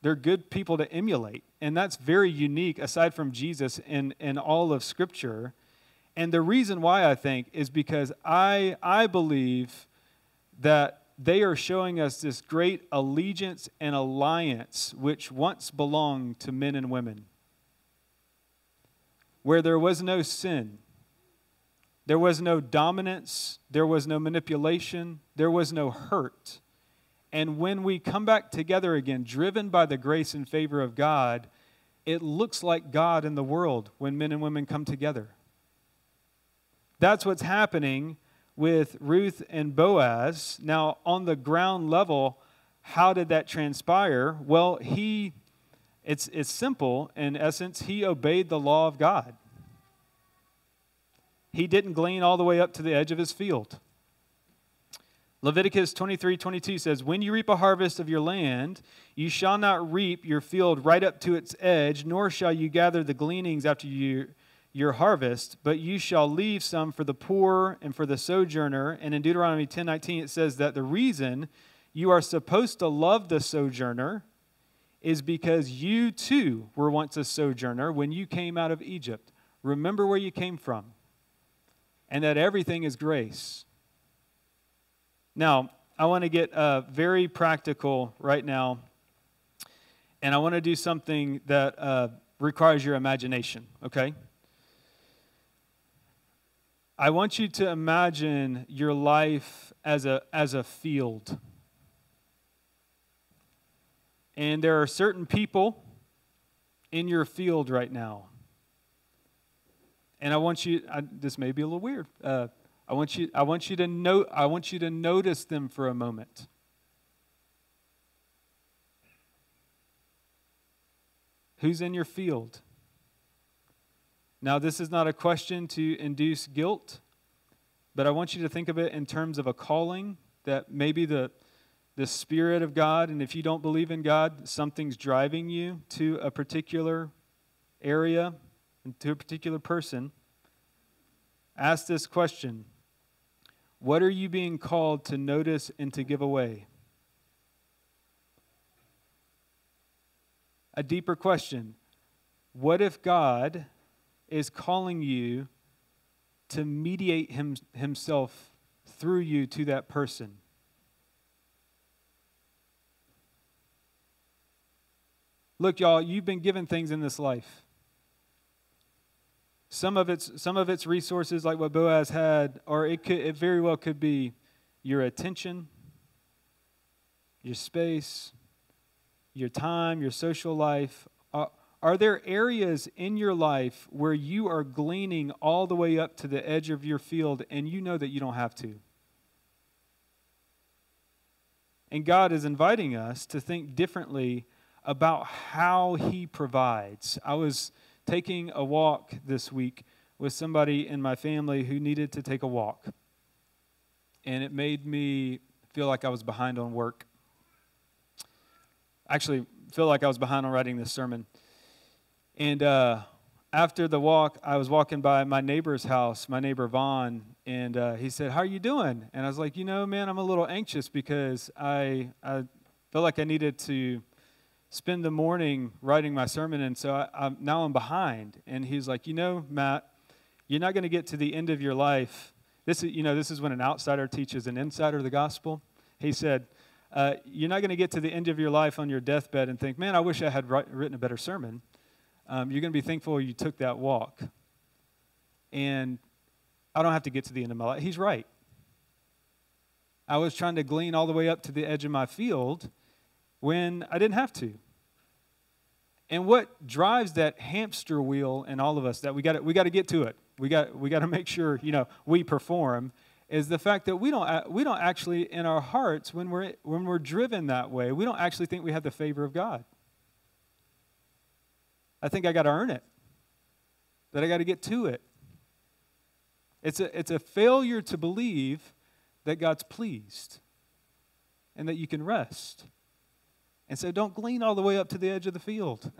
they're good people to emulate. And that's very unique aside from Jesus in, in all of scripture. And the reason why I think is because I I believe that they are showing us this great allegiance and alliance which once belonged to men and women. Where there was no sin, there was no dominance, there was no manipulation, there was no hurt. And when we come back together again, driven by the grace and favor of God, it looks like God in the world when men and women come together. That's what's happening with Ruth and Boaz. Now, on the ground level, how did that transpire? Well, he, it's, it's simple. In essence, he obeyed the law of God he didn't glean all the way up to the edge of his field. Leviticus 23 22 says, When you reap a harvest of your land, you shall not reap your field right up to its edge, nor shall you gather the gleanings after you, your harvest, but you shall leave some for the poor and for the sojourner. And in Deuteronomy 10:19 it says that the reason you are supposed to love the sojourner is because you too were once a sojourner when you came out of Egypt. Remember where you came from and that everything is grace. Now, I want to get uh, very practical right now, and I want to do something that uh, requires your imagination, okay? I want you to imagine your life as a, as a field. And there are certain people in your field right now. And I want you, I, this may be a little weird. Uh, I want you, I want you to know, I want you to notice them for a moment. Who's in your field? Now, this is not a question to induce guilt, but I want you to think of it in terms of a calling that maybe the, the Spirit of God, and if you don't believe in God, something's driving you to a particular area and to a particular person, ask this question. What are you being called to notice and to give away? A deeper question. What if God is calling you to mediate him, Himself through you to that person? Look, y'all, you've been given things in this life. Some of its some of its resources, like what Boaz had, or it could it very well could be your attention, your space, your time, your social life. Uh, Are, there areas in your life where you are gleaning all the way up to the edge of your field and you know that you don't have to? And God is inviting us to think differently about how He provides. I was taking a walk this week with somebody in my family who needed to take a walk. And it made me feel like I was behind on work. Actually, feel like I was behind on writing this sermon. And uh, after the walk, I was walking by my neighbor's house, my neighbor Vaughn, and uh, he said, "How are you doing?" And I was like, "You know, man, I'm a little anxious because I I felt like I needed to spend the morning writing my sermon, and so I, I'm, now I'm behind." And he's like, "You know, Matt, you're not going to get to the end of your life. This is, you know, this is when an outsider teaches an insider the gospel." He said. Uh, you're not going to get to the end of your life on your deathbed and think, man, I wish I had write, written a better sermon um, you're going to be thankful you took that walk. And I don't have to get to the end of my life. He's right. I was trying to glean all the way up to the edge of my field when I didn't have to. And what drives that hamster wheel in all of us that we got we got to get to it. We got we got to make sure, you know, we perform is the fact that we don't we don't actually in our hearts when we're when we're driven that way, we don't actually think we have the favor of God. I think I got to earn it, that I got to get to it. It's a, it's a failure to believe that God's pleased and that you can rest. And so don't glean all the way up to the edge of the field.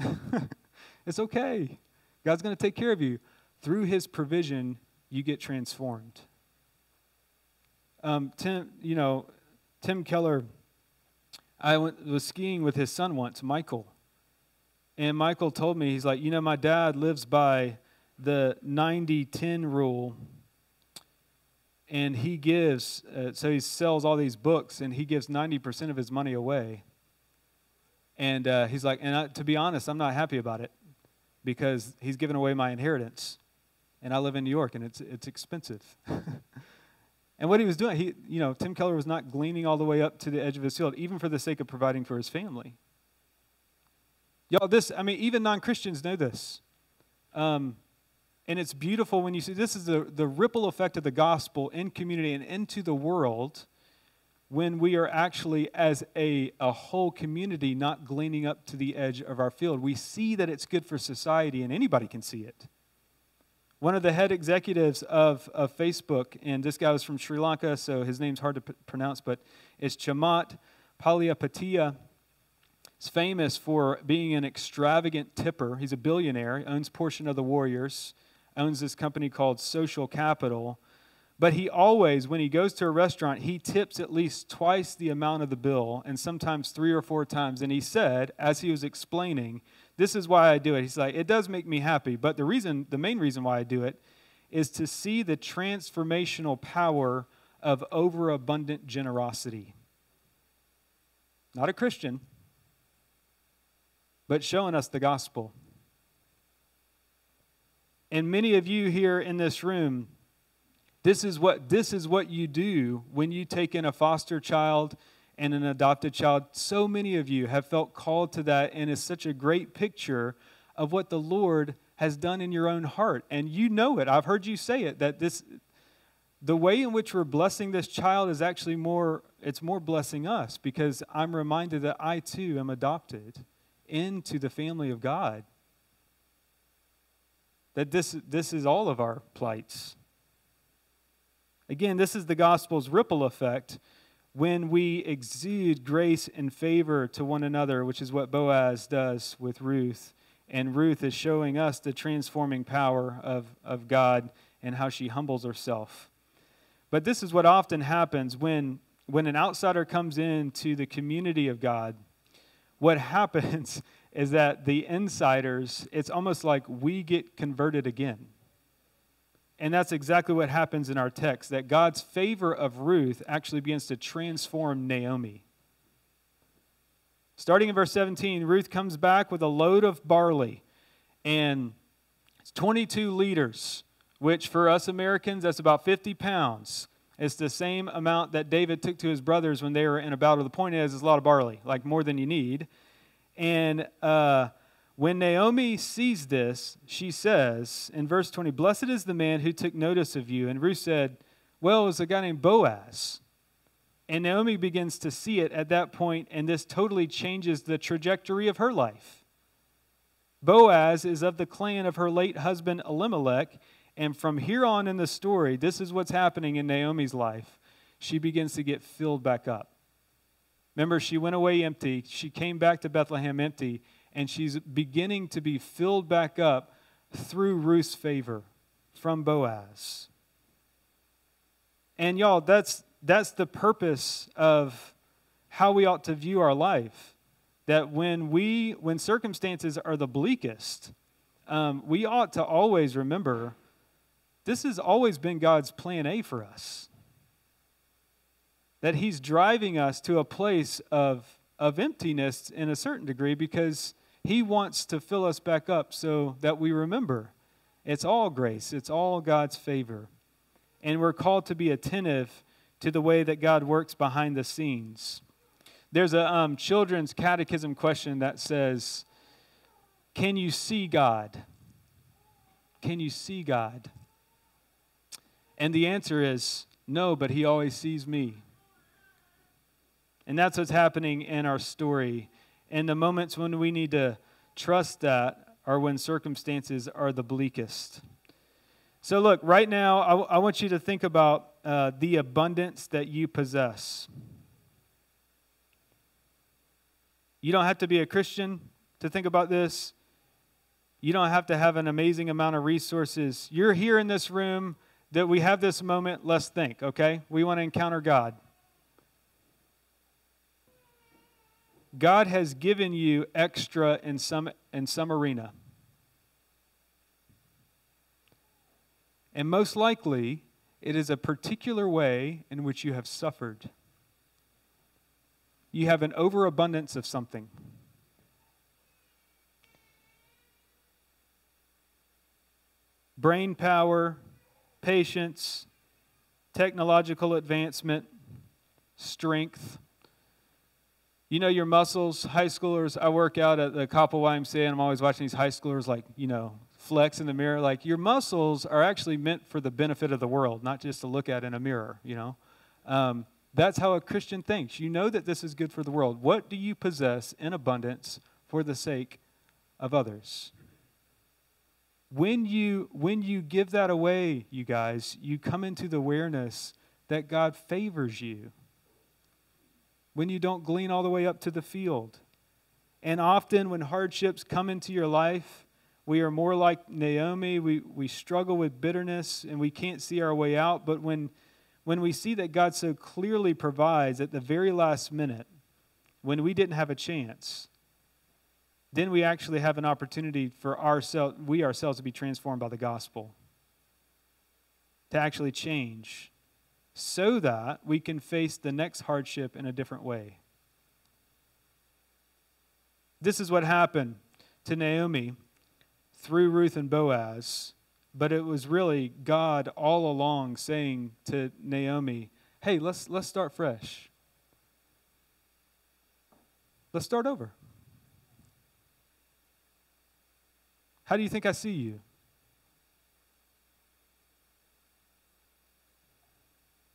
it's okay. God's going to take care of you. Through his provision, you get transformed. Um, Tim, you know, Tim Keller, I went, was skiing with his son once, Michael. And Michael told me, he's like, you know, my dad lives by the 90 10 rule. And he gives, uh, so he sells all these books and he gives 90% of his money away. And uh, he's like, and I, to be honest, I'm not happy about it because he's given away my inheritance. And I live in New York and it's, it's expensive. and what he was doing, he, you know, Tim Keller was not gleaning all the way up to the edge of his field, even for the sake of providing for his family. Y'all, this, I mean, even non Christians know this. Um, and it's beautiful when you see this is the, the ripple effect of the gospel in community and into the world when we are actually, as a, a whole community, not gleaning up to the edge of our field. We see that it's good for society, and anybody can see it. One of the head executives of, of Facebook, and this guy was from Sri Lanka, so his name's hard to p- pronounce, but it's Chamath Palihapitiya He's famous for being an extravagant tipper. He's a billionaire, owns portion of the Warriors, owns this company called Social Capital. But he always, when he goes to a restaurant, he tips at least twice the amount of the bill and sometimes three or four times. And he said, as he was explaining, this is why I do it. He's like, it does make me happy, but the reason, the main reason why I do it is to see the transformational power of overabundant generosity. Not a Christian, but showing us the gospel. And many of you here in this room, this is what this is what you do when you take in a foster child and an adopted child. So many of you have felt called to that and it's such a great picture of what the Lord has done in your own heart. And you know it. I've heard you say it that this the way in which we're blessing this child is actually more it's more blessing us because I'm reminded that I too am adopted into the family of God. That this, this is all of our plights. Again, this is the gospel's ripple effect when we exude grace and favor to one another, which is what Boaz does with Ruth. And Ruth is showing us the transforming power of, of God and how she humbles herself. But this is what often happens when, when an outsider comes into the community of God what happens is that the insiders, it's almost like we get converted again. And that's exactly what happens in our text that God's favor of Ruth actually begins to transform Naomi. Starting in verse 17, Ruth comes back with a load of barley and it's 22 liters, which for us Americans, that's about 50 pounds. It's the same amount that David took to his brothers when they were in a battle. The point is, it's a lot of barley, like more than you need. And uh, when Naomi sees this, she says in verse 20, Blessed is the man who took notice of you. And Ruth said, Well, it was a guy named Boaz. And Naomi begins to see it at that point, and this totally changes the trajectory of her life. Boaz is of the clan of her late husband Elimelech, and from here on in the story, this is what's happening in Naomi's life. She begins to get filled back up. Remember, she went away empty. She came back to Bethlehem empty. and she's beginning to be filled back up through Ruth's favor from Boaz. And y'all, that's that's the purpose of how we ought to view our life. That when we when circumstances are the bleakest, um, we ought to always remember this has always been God's plan A for us. That He's driving us to a place of, of emptiness in a certain degree because He wants to fill us back up so that we remember it's all grace, it's all God's favor. And we're called to be attentive to the way that God works behind the scenes. There's a um, children's catechism question that says, Can you see God? Can you see God? And the answer is no, but He always sees me. And that's what's happening in our story. And the moments when we need to trust that are when circumstances are the bleakest. So, look, right now, I, I want you to think about uh, the abundance that you possess. You don't have to be a Christian to think about this. You don't have to have an amazing amount of resources. You're here in this room that we have this moment. Let's think, okay? We want to encounter God. God has given you extra in some, in some arena. And most likely, it is a particular way in which you have suffered. You have an overabundance of something. Brain power, patience, technological advancement, strength. You know your muscles, high schoolers. I work out at the Coppell YMCA, and I'm always watching these high schoolers, like, you know, flex in the mirror. Like, your muscles are actually meant for the benefit of the world, not just to look at in a mirror, you know? Um, that's how a Christian thinks. You know that this is good for the world. What do you possess in abundance for the sake of others? When you, when you give that away, you guys, you come into the awareness that God favors you when you don't glean all the way up to the field. And often, when hardships come into your life, we are more like Naomi. We, we struggle with bitterness and we can't see our way out. But when, when we see that God so clearly provides at the very last minute, when we didn't have a chance, then we actually have an opportunity for ourselves, we ourselves to be transformed by the gospel, to actually change so that we can face the next hardship in a different way. This is what happened to Naomi through Ruth and Boaz, but it was really God all along saying to Naomi, "Hey, let's let's start fresh. Let's start over." How do you think I see you?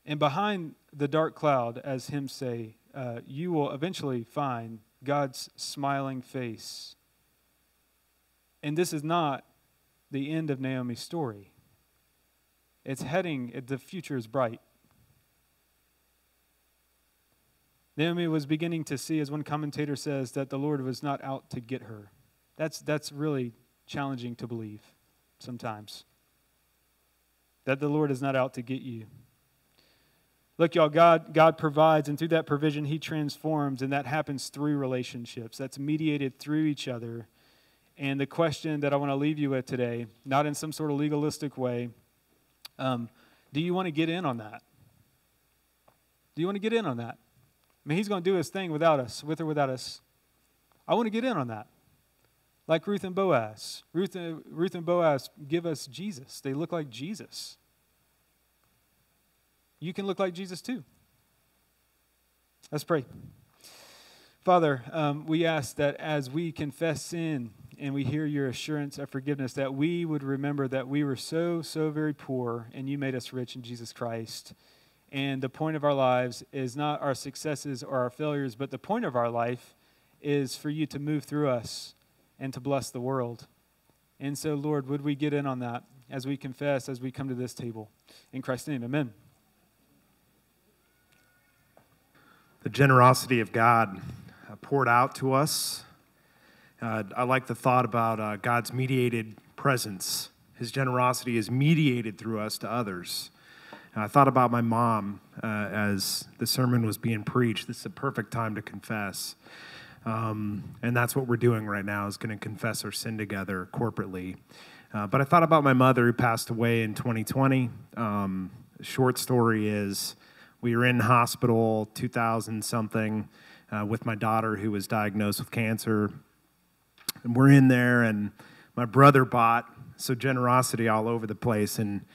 And behind the dark cloud, as hymns say, uh, you will eventually find God's smiling face. And this is not the end of Naomi's story. It's heading, the future is bright. Naomi was beginning to see, as one commentator says, that the Lord was not out to get her. That's, that's really challenging to believe sometimes. That the Lord is not out to get you. Look, y'all, God, God provides, and through that provision, He transforms, and that happens through relationships. That's mediated through each other. And the question that I want to leave you with today, not in some sort of legalistic way, um, do you want to get in on that? Do you want to get in on that? I mean, He's going to do His thing without us, with or without us. I want to get in on that. Like Ruth and Boaz. Ruth, and, Ruth and Boaz give us Jesus, they look like Jesus you can look like Jesus too. Let's pray. Father, um, we ask that as we confess sin and we hear your assurance of forgiveness, that we would remember that we were so, so very poor and you made us rich in Jesus Christ. And the point of our lives is not our successes or our failures, but the point of our life is for you to move through us and to bless the world. And so, Lord, would we get in on that as we confess, as we come to this table? In Christ's name, amen. the generosity of God uh, poured out to us Uh, I like the thought about uh, God's mediated presence. His generosity is mediated through us to others. And I thought about my mom uh, as the sermon was being preached. This is a perfect time to confess. Um, and that's what we're doing right now is going to confess our sin together corporately. Uh, but I thought about my mother who passed away in 2020. Um, short story is we were in hospital 2000 something uh, with my daughter who was diagnosed with cancer. And we're in there, and my brother bought, so generosity all over the place. And,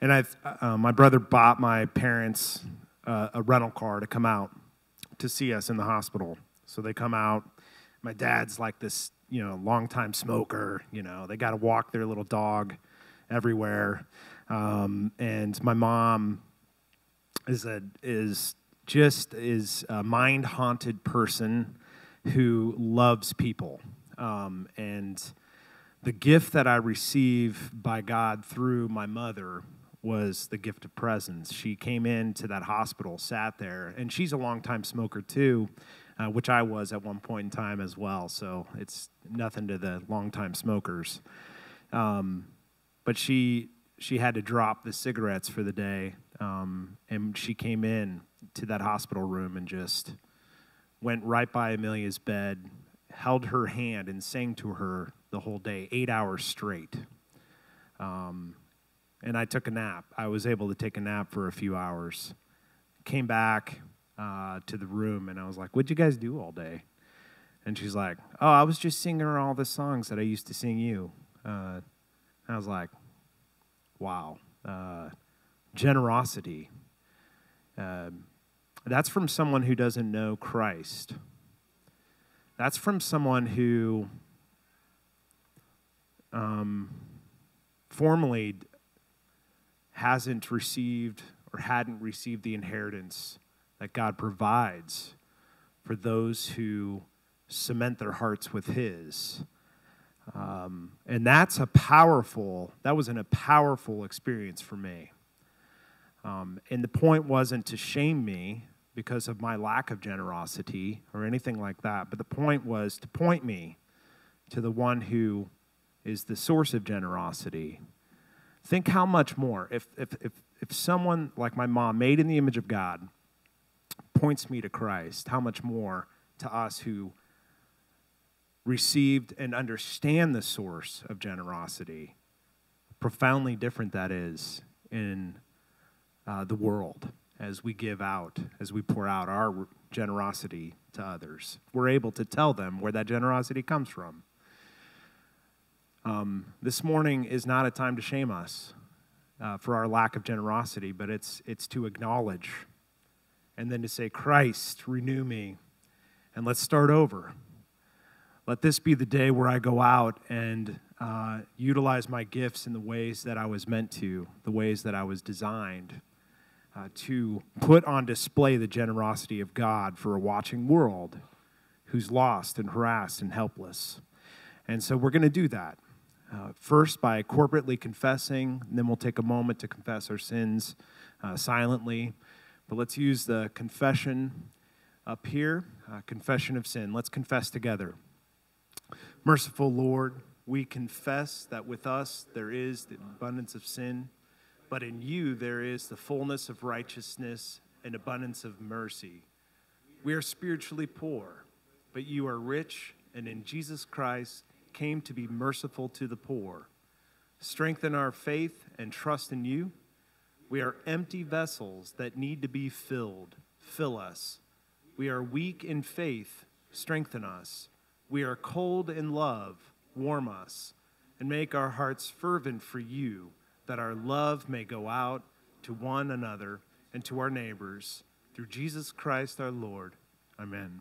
and i uh, my brother bought my parents uh, a rental car to come out to see us in the hospital. So they come out. My dad's like this, you know, longtime smoker. You know, they got to walk their little dog everywhere. Um, and my mom is a is just is a mind haunted person who loves people. Um, and the gift that I receive by God through my mother was the gift of presence. She came into that hospital, sat there, and she's a longtime smoker too, uh, which I was at one point in time as well. So it's nothing to the longtime smokers. Um, but she she had to drop the cigarettes for the day, um, and she came in to that hospital room and just went right by Amelia's bed, held her hand, and sang to her the whole day, eight hours straight. Um, and I took a nap. I was able to take a nap for a few hours. Came back uh, to the room, and I was like, "What'd you guys do all day?" And she's like, "Oh, I was just singing her all the songs that I used to sing you." Uh, I was like, "Wow, uh, generosity." Um, that's from someone who doesn't know Christ. That's from someone who um, formally hasn't received or hadn't received the inheritance that God provides for those who cement their hearts with His. Um, and that's a powerful, that was an, a powerful experience for me. Um, and the point wasn't to shame me because of my lack of generosity or anything like that, but the point was to point me to the one who is the source of generosity. Think how much more, if, if, if, if someone like my mom, made in the image of God, points me to Christ, how much more to us who received and understand the source of generosity, profoundly different that is in uh, the world as we give out, as we pour out our generosity to others. We're able to tell them where that generosity comes from. Um, this morning is not a time to shame us uh, for our lack of generosity, but it's, it's to acknowledge and then to say, Christ, renew me, and let's start over. Let this be the day where I go out and uh, utilize my gifts in the ways that I was meant to, the ways that I was designed uh, to put on display the generosity of God for a watching world who's lost and harassed and helpless. And so we're going to do that. Uh, first, by corporately confessing, then we'll take a moment to confess our sins uh, silently. But let's use the confession up here uh, confession of sin. Let's confess together. Merciful Lord, we confess that with us there is the abundance of sin but in you there is the fullness of righteousness and abundance of mercy. We are spiritually poor, but you are rich, and in Jesus Christ came to be merciful to the poor. Strengthen our faith and trust in you. We are empty vessels that need to be filled. Fill us. We are weak in faith. Strengthen us. We are cold in love. Warm us. And make our hearts fervent for you that our love may go out to one another and to our neighbors through Jesus Christ our Lord. Amen.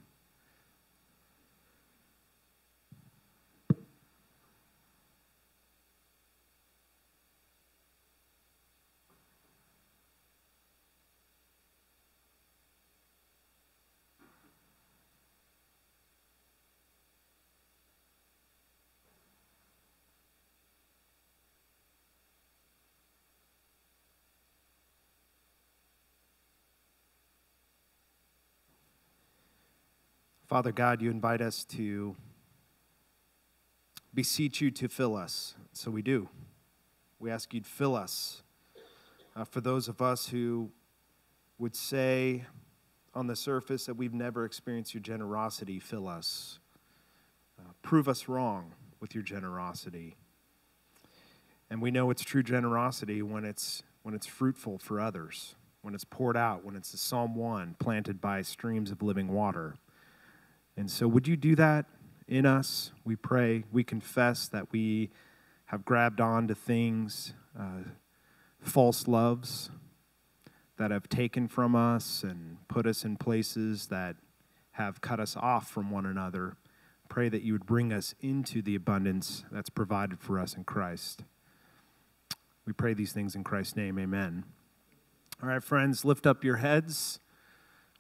Father God, you invite us to beseech you to fill us. So we do. We ask you to fill us. Uh, for those of us who would say on the surface that we've never experienced your generosity, fill us. Uh, prove us wrong with your generosity. And we know it's true generosity when it's, when it's fruitful for others, when it's poured out, when it's the Psalm 1, planted by streams of living water. And so, would you do that in us? We pray, we confess that we have grabbed on to things, uh, false loves that have taken from us and put us in places that have cut us off from one another. Pray that you would bring us into the abundance that's provided for us in Christ. We pray these things in Christ's name. Amen. All right, friends, lift up your heads.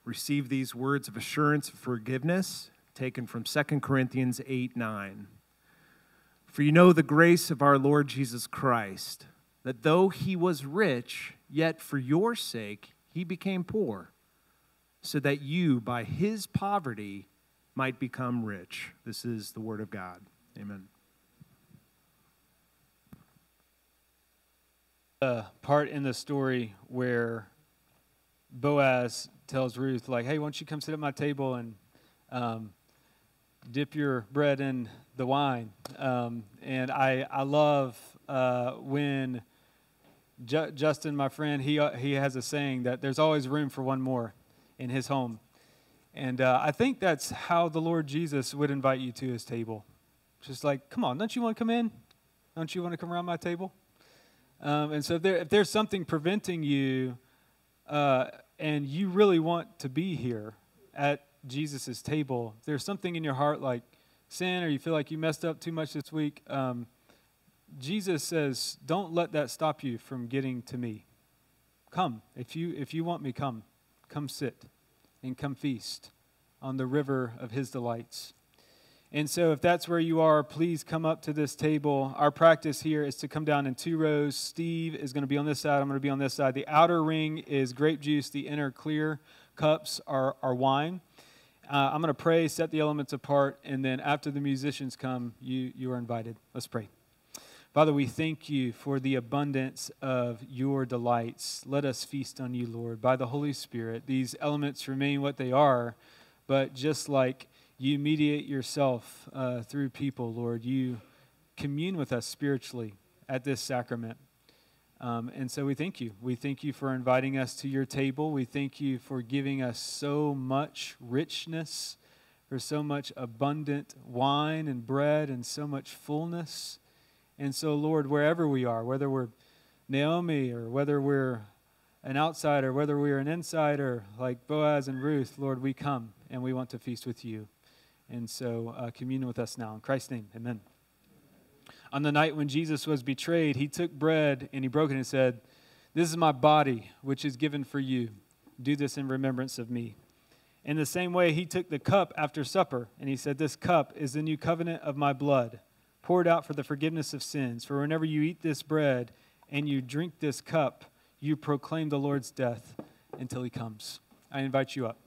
Receive these words of assurance of forgiveness taken from 2 Corinthians 8 9. For you know the grace of our Lord Jesus Christ, that though he was rich, yet for your sake he became poor, so that you, by his poverty, might become rich. This is the word of God. Amen. a part in the story where Boaz tells Ruth, like, hey, why don't you come sit at my table and um, dip your bread in the wine? Um, and I, I love uh, when Ju- Justin, my friend, he, uh, he has a saying that there's always room for one more in his home. And uh, I think that's how the Lord Jesus would invite you to his table. Just like, come on, don't you want to come in? Don't you want to come around my table? Um, and so if, there, if there's something preventing you uh, and you really want to be here at Jesus' table, if there's something in your heart like sin or you feel like you messed up too much this week, um, Jesus says, don't let that stop you from getting to me. Come. If you, if you want me, come. Come sit and come feast on the river of his delights. And so, if that's where you are, please come up to this table. Our practice here is to come down in two rows. Steve is going to be on this side, I'm going to be on this side. The outer ring is grape juice, the inner clear cups are, are wine. Uh, I'm going to pray, set the elements apart, and then after the musicians come, you, you are invited. Let's pray. Father, we thank you for the abundance of your delights. Let us feast on you, Lord, by the Holy Spirit. These elements remain what they are, but just like you mediate yourself uh, through people, Lord. You commune with us spiritually at this sacrament. Um, and so we thank you. We thank you for inviting us to your table. We thank you for giving us so much richness, for so much abundant wine and bread, and so much fullness. And so, Lord, wherever we are, whether we're Naomi or whether we're an outsider, whether we're an insider like Boaz and Ruth, Lord, we come and we want to feast with you. And so, uh, commune with us now. In Christ's name, amen. On the night when Jesus was betrayed, he took bread and he broke it and said, This is my body, which is given for you. Do this in remembrance of me. In the same way, he took the cup after supper and he said, This cup is the new covenant of my blood, poured out for the forgiveness of sins. For whenever you eat this bread and you drink this cup, you proclaim the Lord's death until he comes. I invite you up.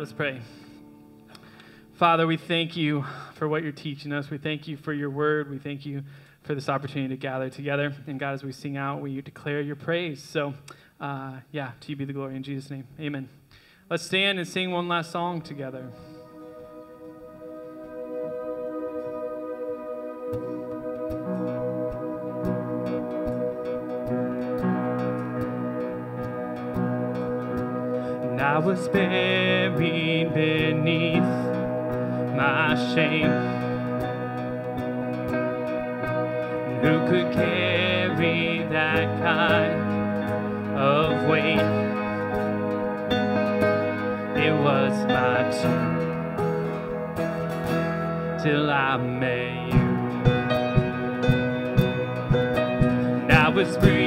Let's pray. Father, we thank you for what you're teaching us. We thank you for your word. We thank you for this opportunity to gather together. And God, as we sing out, we declare your praise. So, uh, yeah, to you be the glory in Jesus' name. Amen. Let's stand and sing one last song together. Was buried beneath my shame. Who could carry that kind of weight? It was my turn till I met you. And I was breathing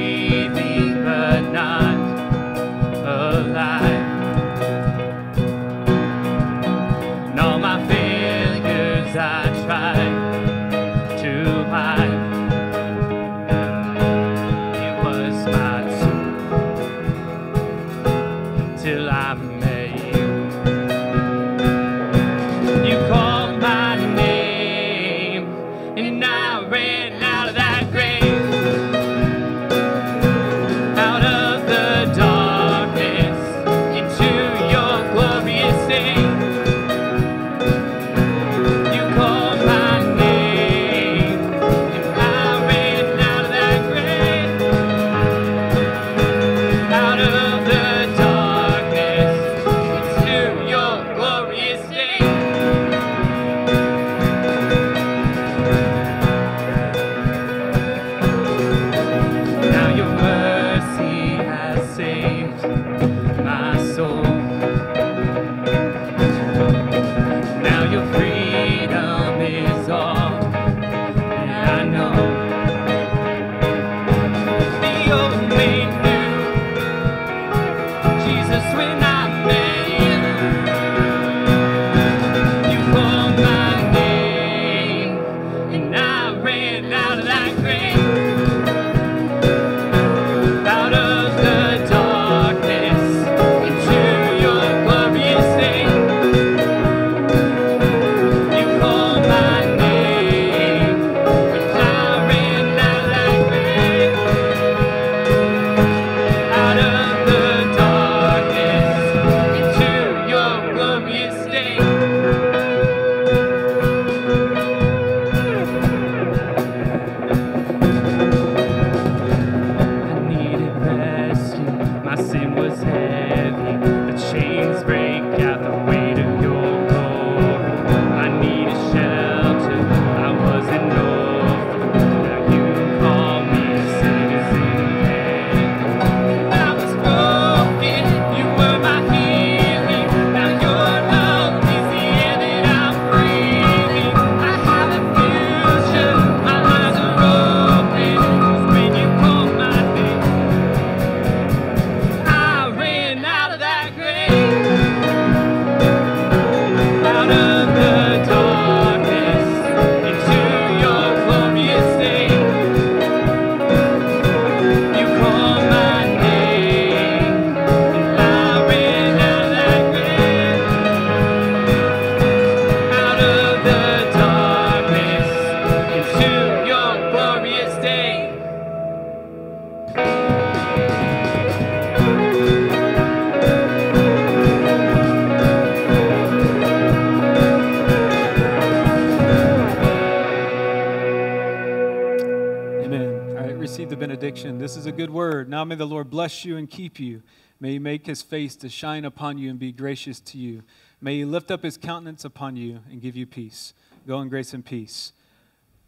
bless you and keep you. May he make his face to shine upon you and be gracious to you. May he lift up his countenance upon you and give you peace. Go in grace and peace.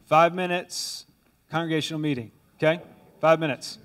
Five minutes, congregational meeting. Okay? Five minutes.